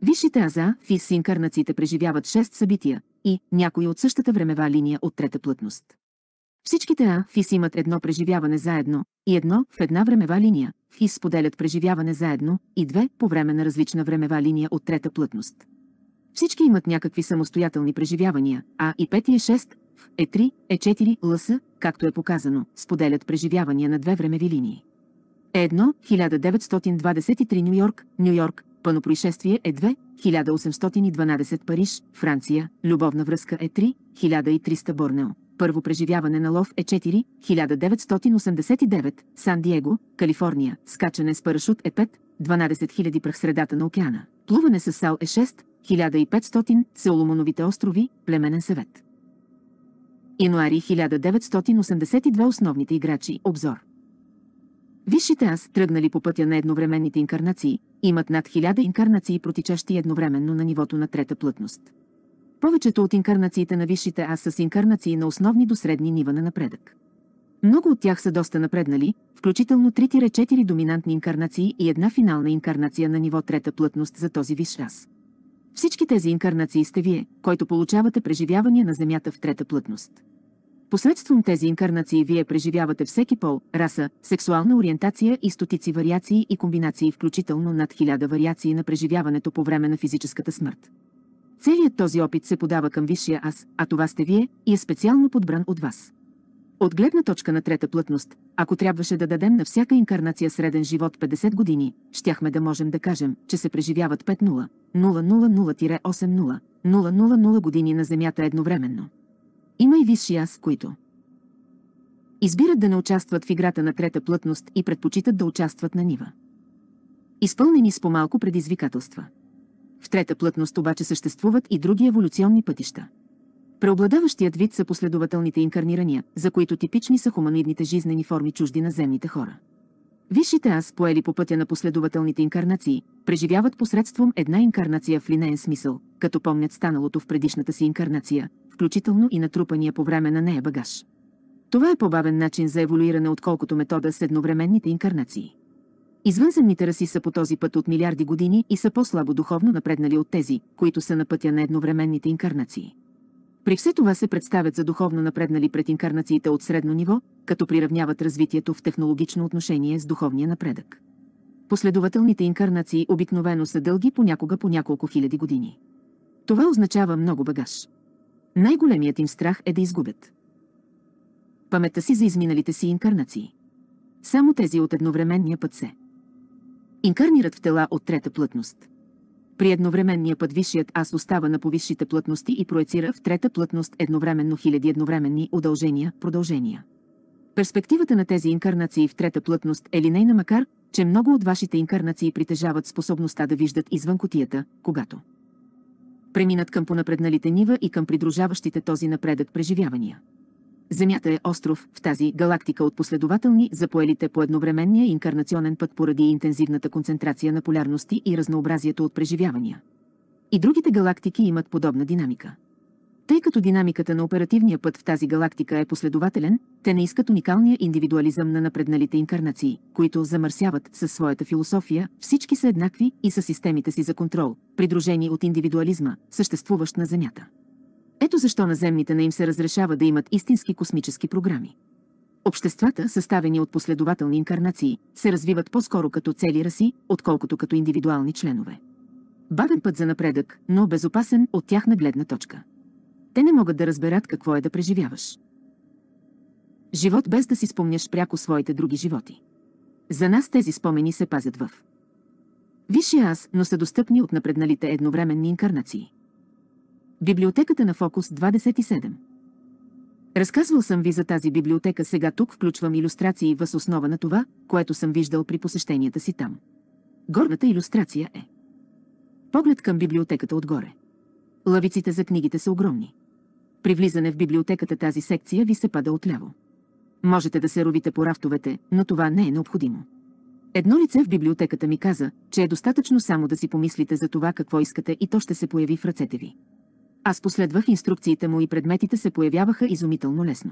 Висшите аза в с инкарнациите преживяват 6 събития и някои от същата времева линия от трета плътност. Всичките А в ИС имат едно преживяване заедно и едно в една времева линия, в ИС споделят преживяване заедно и две по време на различна времева линия от трета плътност. Всички имат някакви самостоятелни преживявания, а и 5 и 6, в Е3, Е4, ЛС, както е показано, споделят преживявания на две времеви линии. Е1, 1923 Нью Йорк, Нью Йорк, Пънопроизшествие е 2, 1812 Париж, Франция, Любовна връзка е 3, 1300 Борнео. Първо преживяване на лов е 4, 1989, Сан-Диего, Калифорния, скачане с парашут е 5, 12 000 прах средата на океана. Плуване с сал е 6, 1500, Сеоломоновите острови, племенен съвет. Януари 1982 основните играчи, обзор. Висшите аз, тръгнали по пътя на едновременните инкарнации, имат над хиляда инкарнации, протичащи едновременно на нивото на трета плътност. Повечето от инкарнациите на висшите аз са с инкарнации на основни до средни нива на напредък. Много от тях са доста напреднали, включително 3-4 доминантни инкарнации и една финална инкарнация на ниво трета плътност за този висш аз. Всички тези инкарнации сте вие, който получавате преживявания на Земята в трета плътност. Посредством тези инкарнации вие преживявате всеки пол, раса, сексуална ориентация и стотици вариации и комбинации, включително над хиляда вариации на преживяването по време на физическата смърт. Целият този опит се подава към висшия аз, а това сте вие и е специално подбран от вас. От гледна точка на трета плътност, ако трябваше да дадем на всяка инкарнация среден живот 50 години, щяхме да можем да кажем, че се преживяват 5-0, 000-80, 000 години на Земята едновременно. Има и висши аз, които избират да не участват в играта на трета плътност и предпочитат да участват на нива. Изпълнени с по-малко предизвикателства. В трета плътност обаче съществуват и други еволюционни пътища. Преобладаващият вид са последователните инкарнирания, за които типични са хуманоидните жизнени форми чужди на земните хора. Висшите аз, поели по пътя на последователните инкарнации, преживяват посредством една инкарнация в линеен смисъл, като помнят станалото в предишната си инкарнация, включително и натрупания по време на нея багаж. Това е по-бавен начин за еволюиране, отколкото метода с едновременните инкарнации. Извънземните раси са по този път от милиарди години и са по-слабо духовно напреднали от тези, които са на пътя на едновременните инкарнации. При все това се представят за духовно напреднали пред инкарнациите от средно ниво, като приравняват развитието в технологично отношение с духовния напредък. Последователните инкарнации обикновено са дълги понякога по няколко хиляди години. Това означава много багаж. Най-големият им страх е да изгубят паметта си за изминалите си инкарнации. Само тези от едновременния път се инкарнират в тела от трета плътност. При едновременния път висшият аз остава на повисшите плътности и проецира в трета плътност едновременно хиляди едновременни удължения, продължения. Перспективата на тези инкарнации в трета плътност е линейна, макар че много от вашите инкарнации притежават способността да виждат извън котията, когато преминат към понапредналите нива и към придружаващите този напредък преживявания. Земята е остров в тази галактика от последователни за поелите по едновременния инкарнационен път поради интензивната концентрация на полярности и разнообразието от преживявания. И другите галактики имат подобна динамика. Тъй като динамиката на оперативния път в тази галактика е последователен, те не искат уникалния индивидуализъм на напредналите инкарнации, които замърсяват със своята философия, всички са еднакви и са системите си за контрол, придружени от индивидуализма, съществуващ на Земята. Ето защо на земните на им се разрешава да имат истински космически програми. Обществата, съставени от последователни инкарнации, се развиват по-скоро като цели раси, отколкото като индивидуални членове. Бавен път за напредък, но безопасен от тяхна гледна точка. Те не могат да разберат какво е да преживяваш. Живот без да си спомняш пряко своите други животи. За нас тези спомени се пазят в Висшия аз, но са достъпни от напредналите едновременни инкарнации. Библиотеката на Фокус 27 Разказвал съм ви за тази библиотека, сега тук включвам иллюстрации въз основа на това, което съм виждал при посещенията си там. Горната иллюстрация е Поглед към библиотеката отгоре. Лавиците за книгите са огромни. При влизане в библиотеката тази секция ви се пада отляво. Можете да се ровите по рафтовете, но това не е необходимо. Едно лице в библиотеката ми каза, че е достатъчно само да си помислите за това какво искате и то ще се появи в ръцете ви. Аз последвах инструкциите му и предметите се появяваха изумително лесно.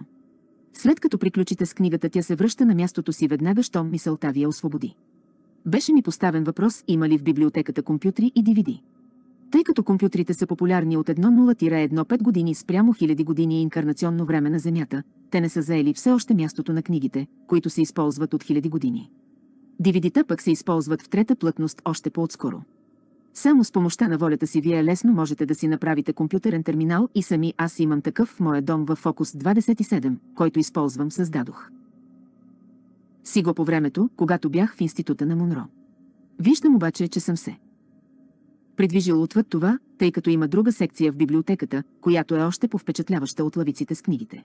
След като приключите с книгата, тя се връща на мястото си веднага, щом мисълта ви я освободи. Беше ми поставен въпрос, има ли в библиотеката компютри и DVD. Тъй като компютрите са популярни от 1.0-1.5 години спрямо хиляди години инкарнационно време на Земята, те не са заели все още мястото на книгите, които се използват от хиляди години. DVD-та пък се използват в трета плътност още по-отскоро. Само с помощта на волята си вие лесно можете да си направите компютърен терминал и сами аз имам такъв в моя дом в Focus 27, който използвам създадох. Си го по времето, когато бях в института на Монро. Виждам обаче, че съм се. Придвижил отвъд това, тъй като има друга секция в библиотеката, която е още по-впечатляваща от лавиците с книгите.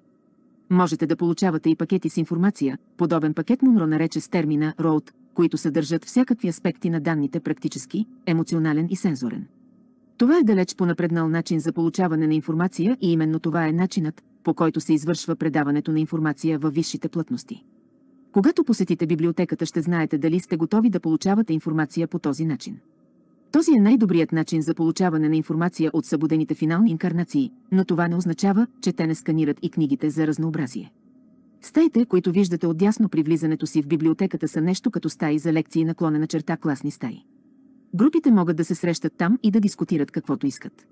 Можете да получавате и пакети с информация, подобен пакет Монро нарече с термина «Роуд», които съдържат всякакви аспекти на данните практически, емоционален и сензорен. Това е далеч по-напреднал начин за получаване на информация и именно това е начинът, по който се извършва предаването на информация във висшите плътности. Когато посетите библиотеката, ще знаете дали сте готови да получавате информация по този начин. Този е най-добрият начин за получаване на информация от събудените финални инкарнации, но това не означава, че те не сканират и книгите за разнообразие. Стаите, които виждате отдясно при влизането си в библиотеката са нещо като стаи за лекции наклонена черта класни стаи. Групите могат да се срещат там и да дискутират каквото искат.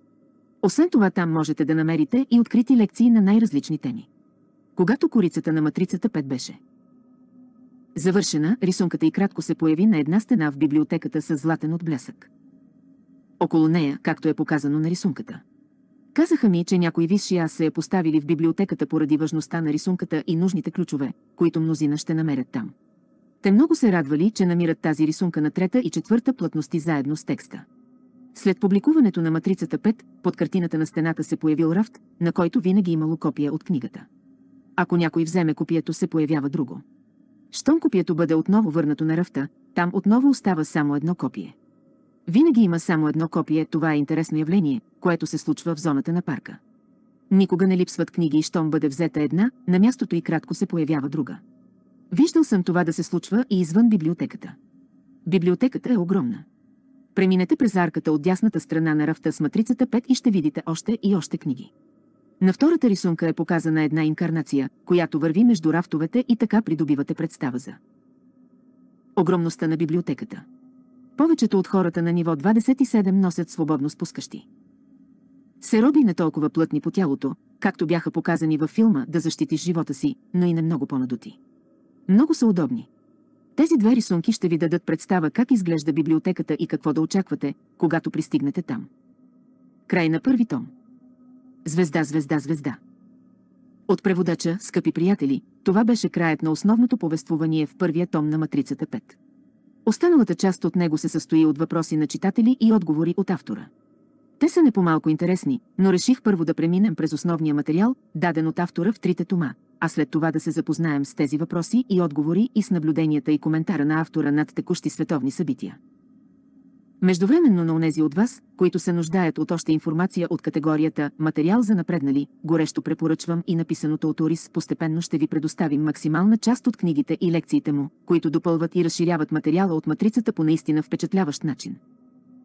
Освен това там можете да намерите и открити лекции на най-различни теми. Когато корицата на матрицата 5 беше завършена, рисунката и кратко се появи на една стена в библиотеката с златен от блясък. Около нея, както е показано на рисунката. Казаха ми, че някои висши аз се е поставили в библиотеката поради важността на рисунката и нужните ключове, които мнозина ще намерят там. Те много се радвали, че намират тази рисунка на трета и четвърта плътности заедно с текста. След публикуването на Матрицата 5, под картината на стената се появил рафт, на който винаги имало копия от книгата. Ако някой вземе копието, се появява друго. Щом копието бъде отново върнато на рафта, там отново остава само едно копие. Винаги има само едно копие, това е интересно явление, което се случва в зоната на парка. Никога не липсват книги и щом бъде взета една, на мястото и кратко се появява друга. Виждал съм това да се случва и извън библиотеката. Библиотеката е огромна. Преминете през арката от дясната страна на рафта с матрицата 5 и ще видите още и още книги. На втората рисунка е показана една инкарнация, която върви между рафтовете и така придобивате представа за огромността на библиотеката. Повечето от хората на ниво 27 носят свободно спускащи. Сероби не толкова плътни по тялото, както бяха показани във филма да защитиш живота си, но и не много по-надути. Много са удобни. Тези две рисунки ще ви дадат представа как изглежда библиотеката и какво да очаквате, когато пристигнете там. Край на първи том. Звезда, звезда, звезда. От преводача, скъпи приятели, това беше краят на основното повествование в първия том на Матрицата 5. Останалата част от него се състои от въпроси на читатели и отговори от автора. Те са не по-малко интересни, но реших първо да преминем през основния материал, даден от автора в трите тома, а след това да се запознаем с тези въпроси и отговори и с наблюденията и коментара на автора над текущи световни събития. Междувременно на онези от вас, които се нуждаят от още информация от категорията «Материал за напреднали», горещо препоръчвам и написаното от Орис, постепенно ще ви предоставим максимална част от книгите и лекциите му, които допълват и разширяват материала от матрицата по наистина впечатляващ начин.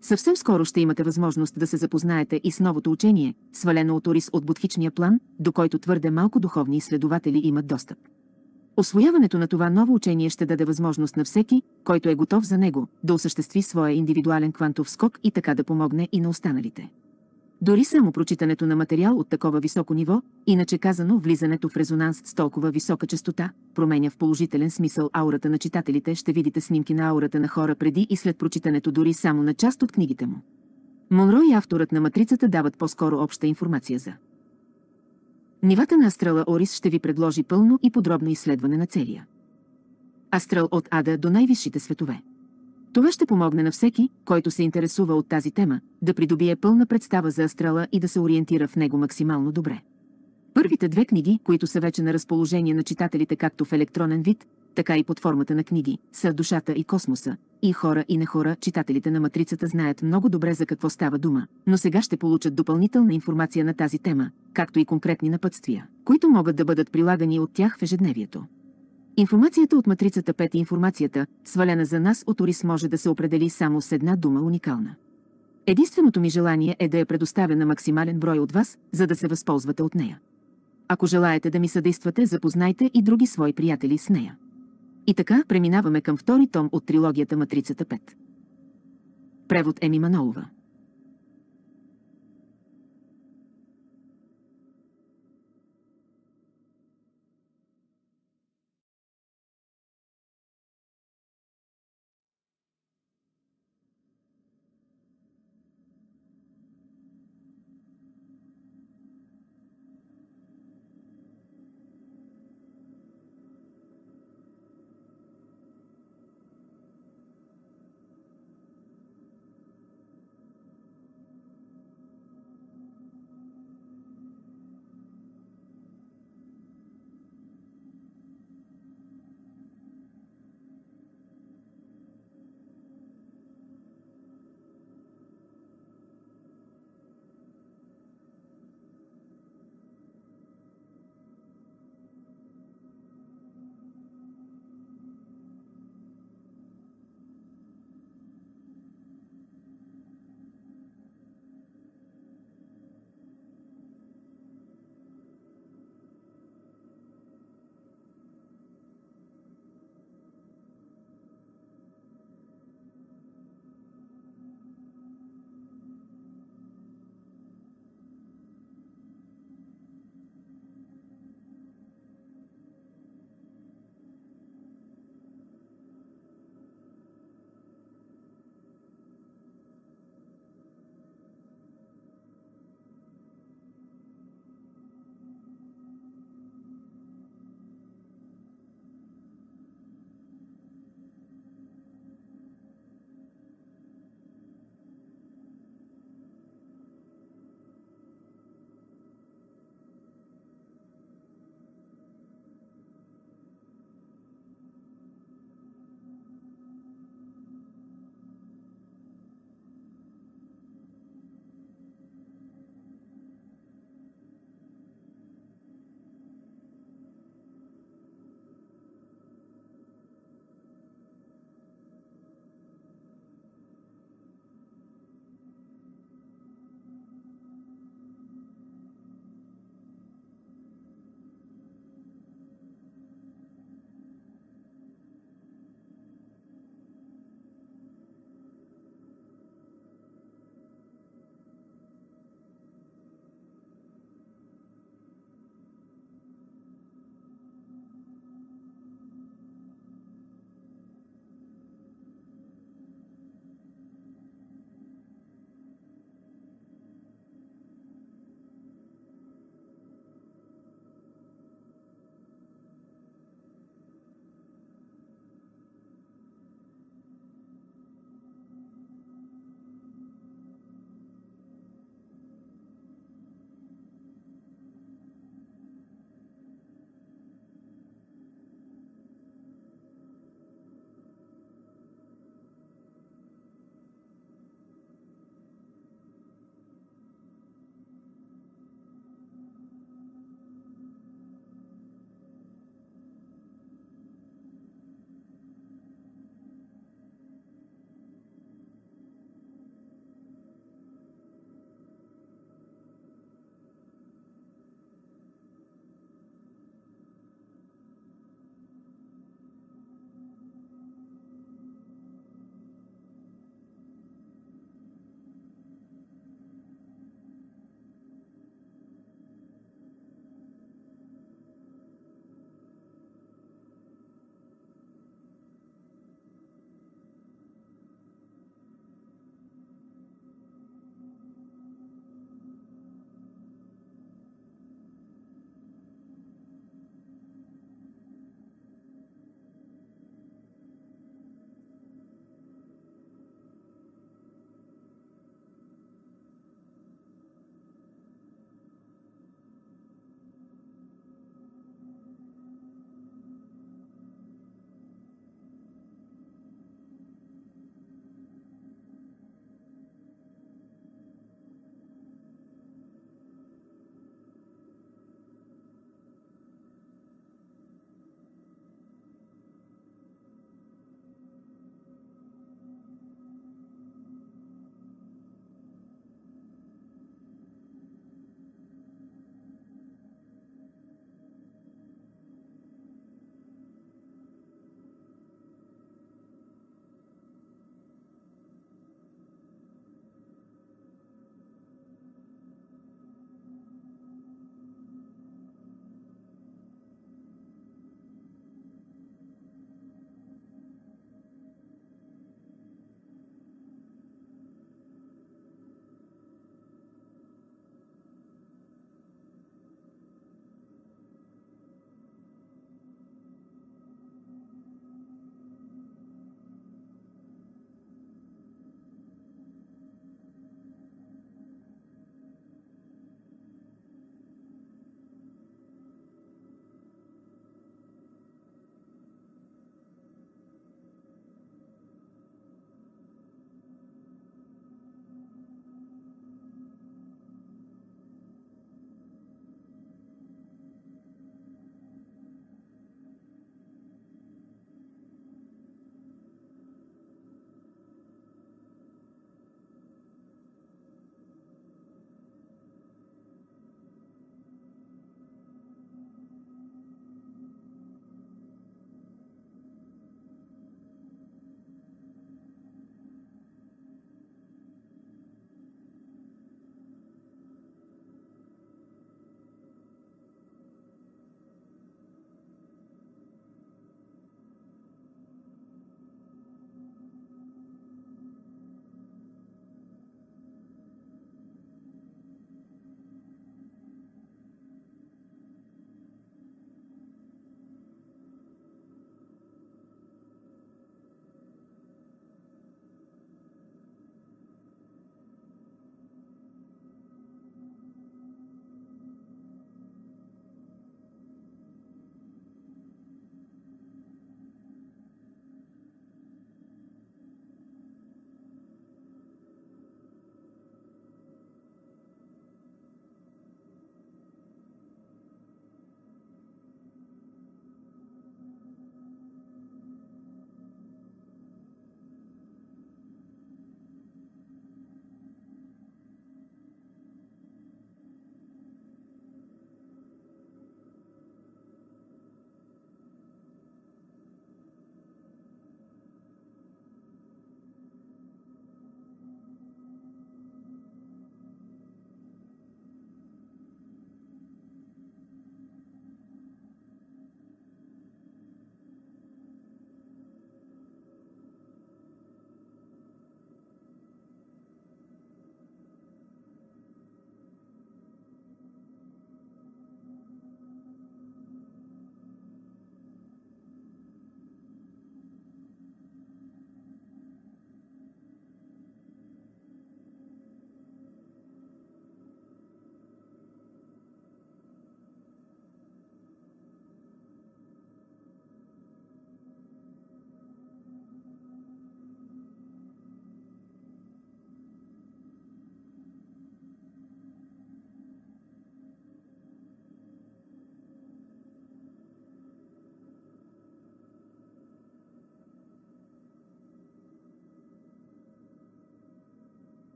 Съвсем скоро ще имате възможност да се запознаете и с новото учение, свалено от Орис от будхичния план, до който твърде малко духовни изследователи имат достъп. Освояването на това ново учение ще даде възможност на всеки, който е готов за него, да осъществи своя индивидуален квантов скок и така да помогне и на останалите. Дори само прочитането на материал от такова високо ниво, иначе казано влизането в резонанс с толкова висока частота, променя в положителен смисъл аурата на читателите, ще видите снимки на аурата на хора преди и след прочитането дори само на част от книгите му. Монро и авторът на матрицата дават по-скоро обща информация за Нивата на Астрала Орис ще ви предложи пълно и подробно изследване на целия. Астрал от Ада до най-висшите светове. Това ще помогне на всеки, който се интересува от тази тема, да придобие пълна представа за астрала и да се ориентира в него максимално добре. Първите две книги, които са вече на разположение на читателите както в електронен вид, така и под формата на книги, са Душата и космоса. И хора и не хора, читателите на Матрицата знаят много добре за какво става дума, но сега ще получат допълнителна информация на тази тема, както и конкретни напътствия, които могат да бъдат прилагани от тях в ежедневието. Информацията от Матрицата 5 и информацията, свалена за нас от Орис може да се определи само с една дума уникална. Единственото ми желание е да я предоставя на максимален брой от вас, за да се възползвате от нея. Ако желаете да ми съдействате, запознайте и други свои приятели с нея. И така преминаваме към втори том от трилогията Матрицата 5. Превод Еми Манолова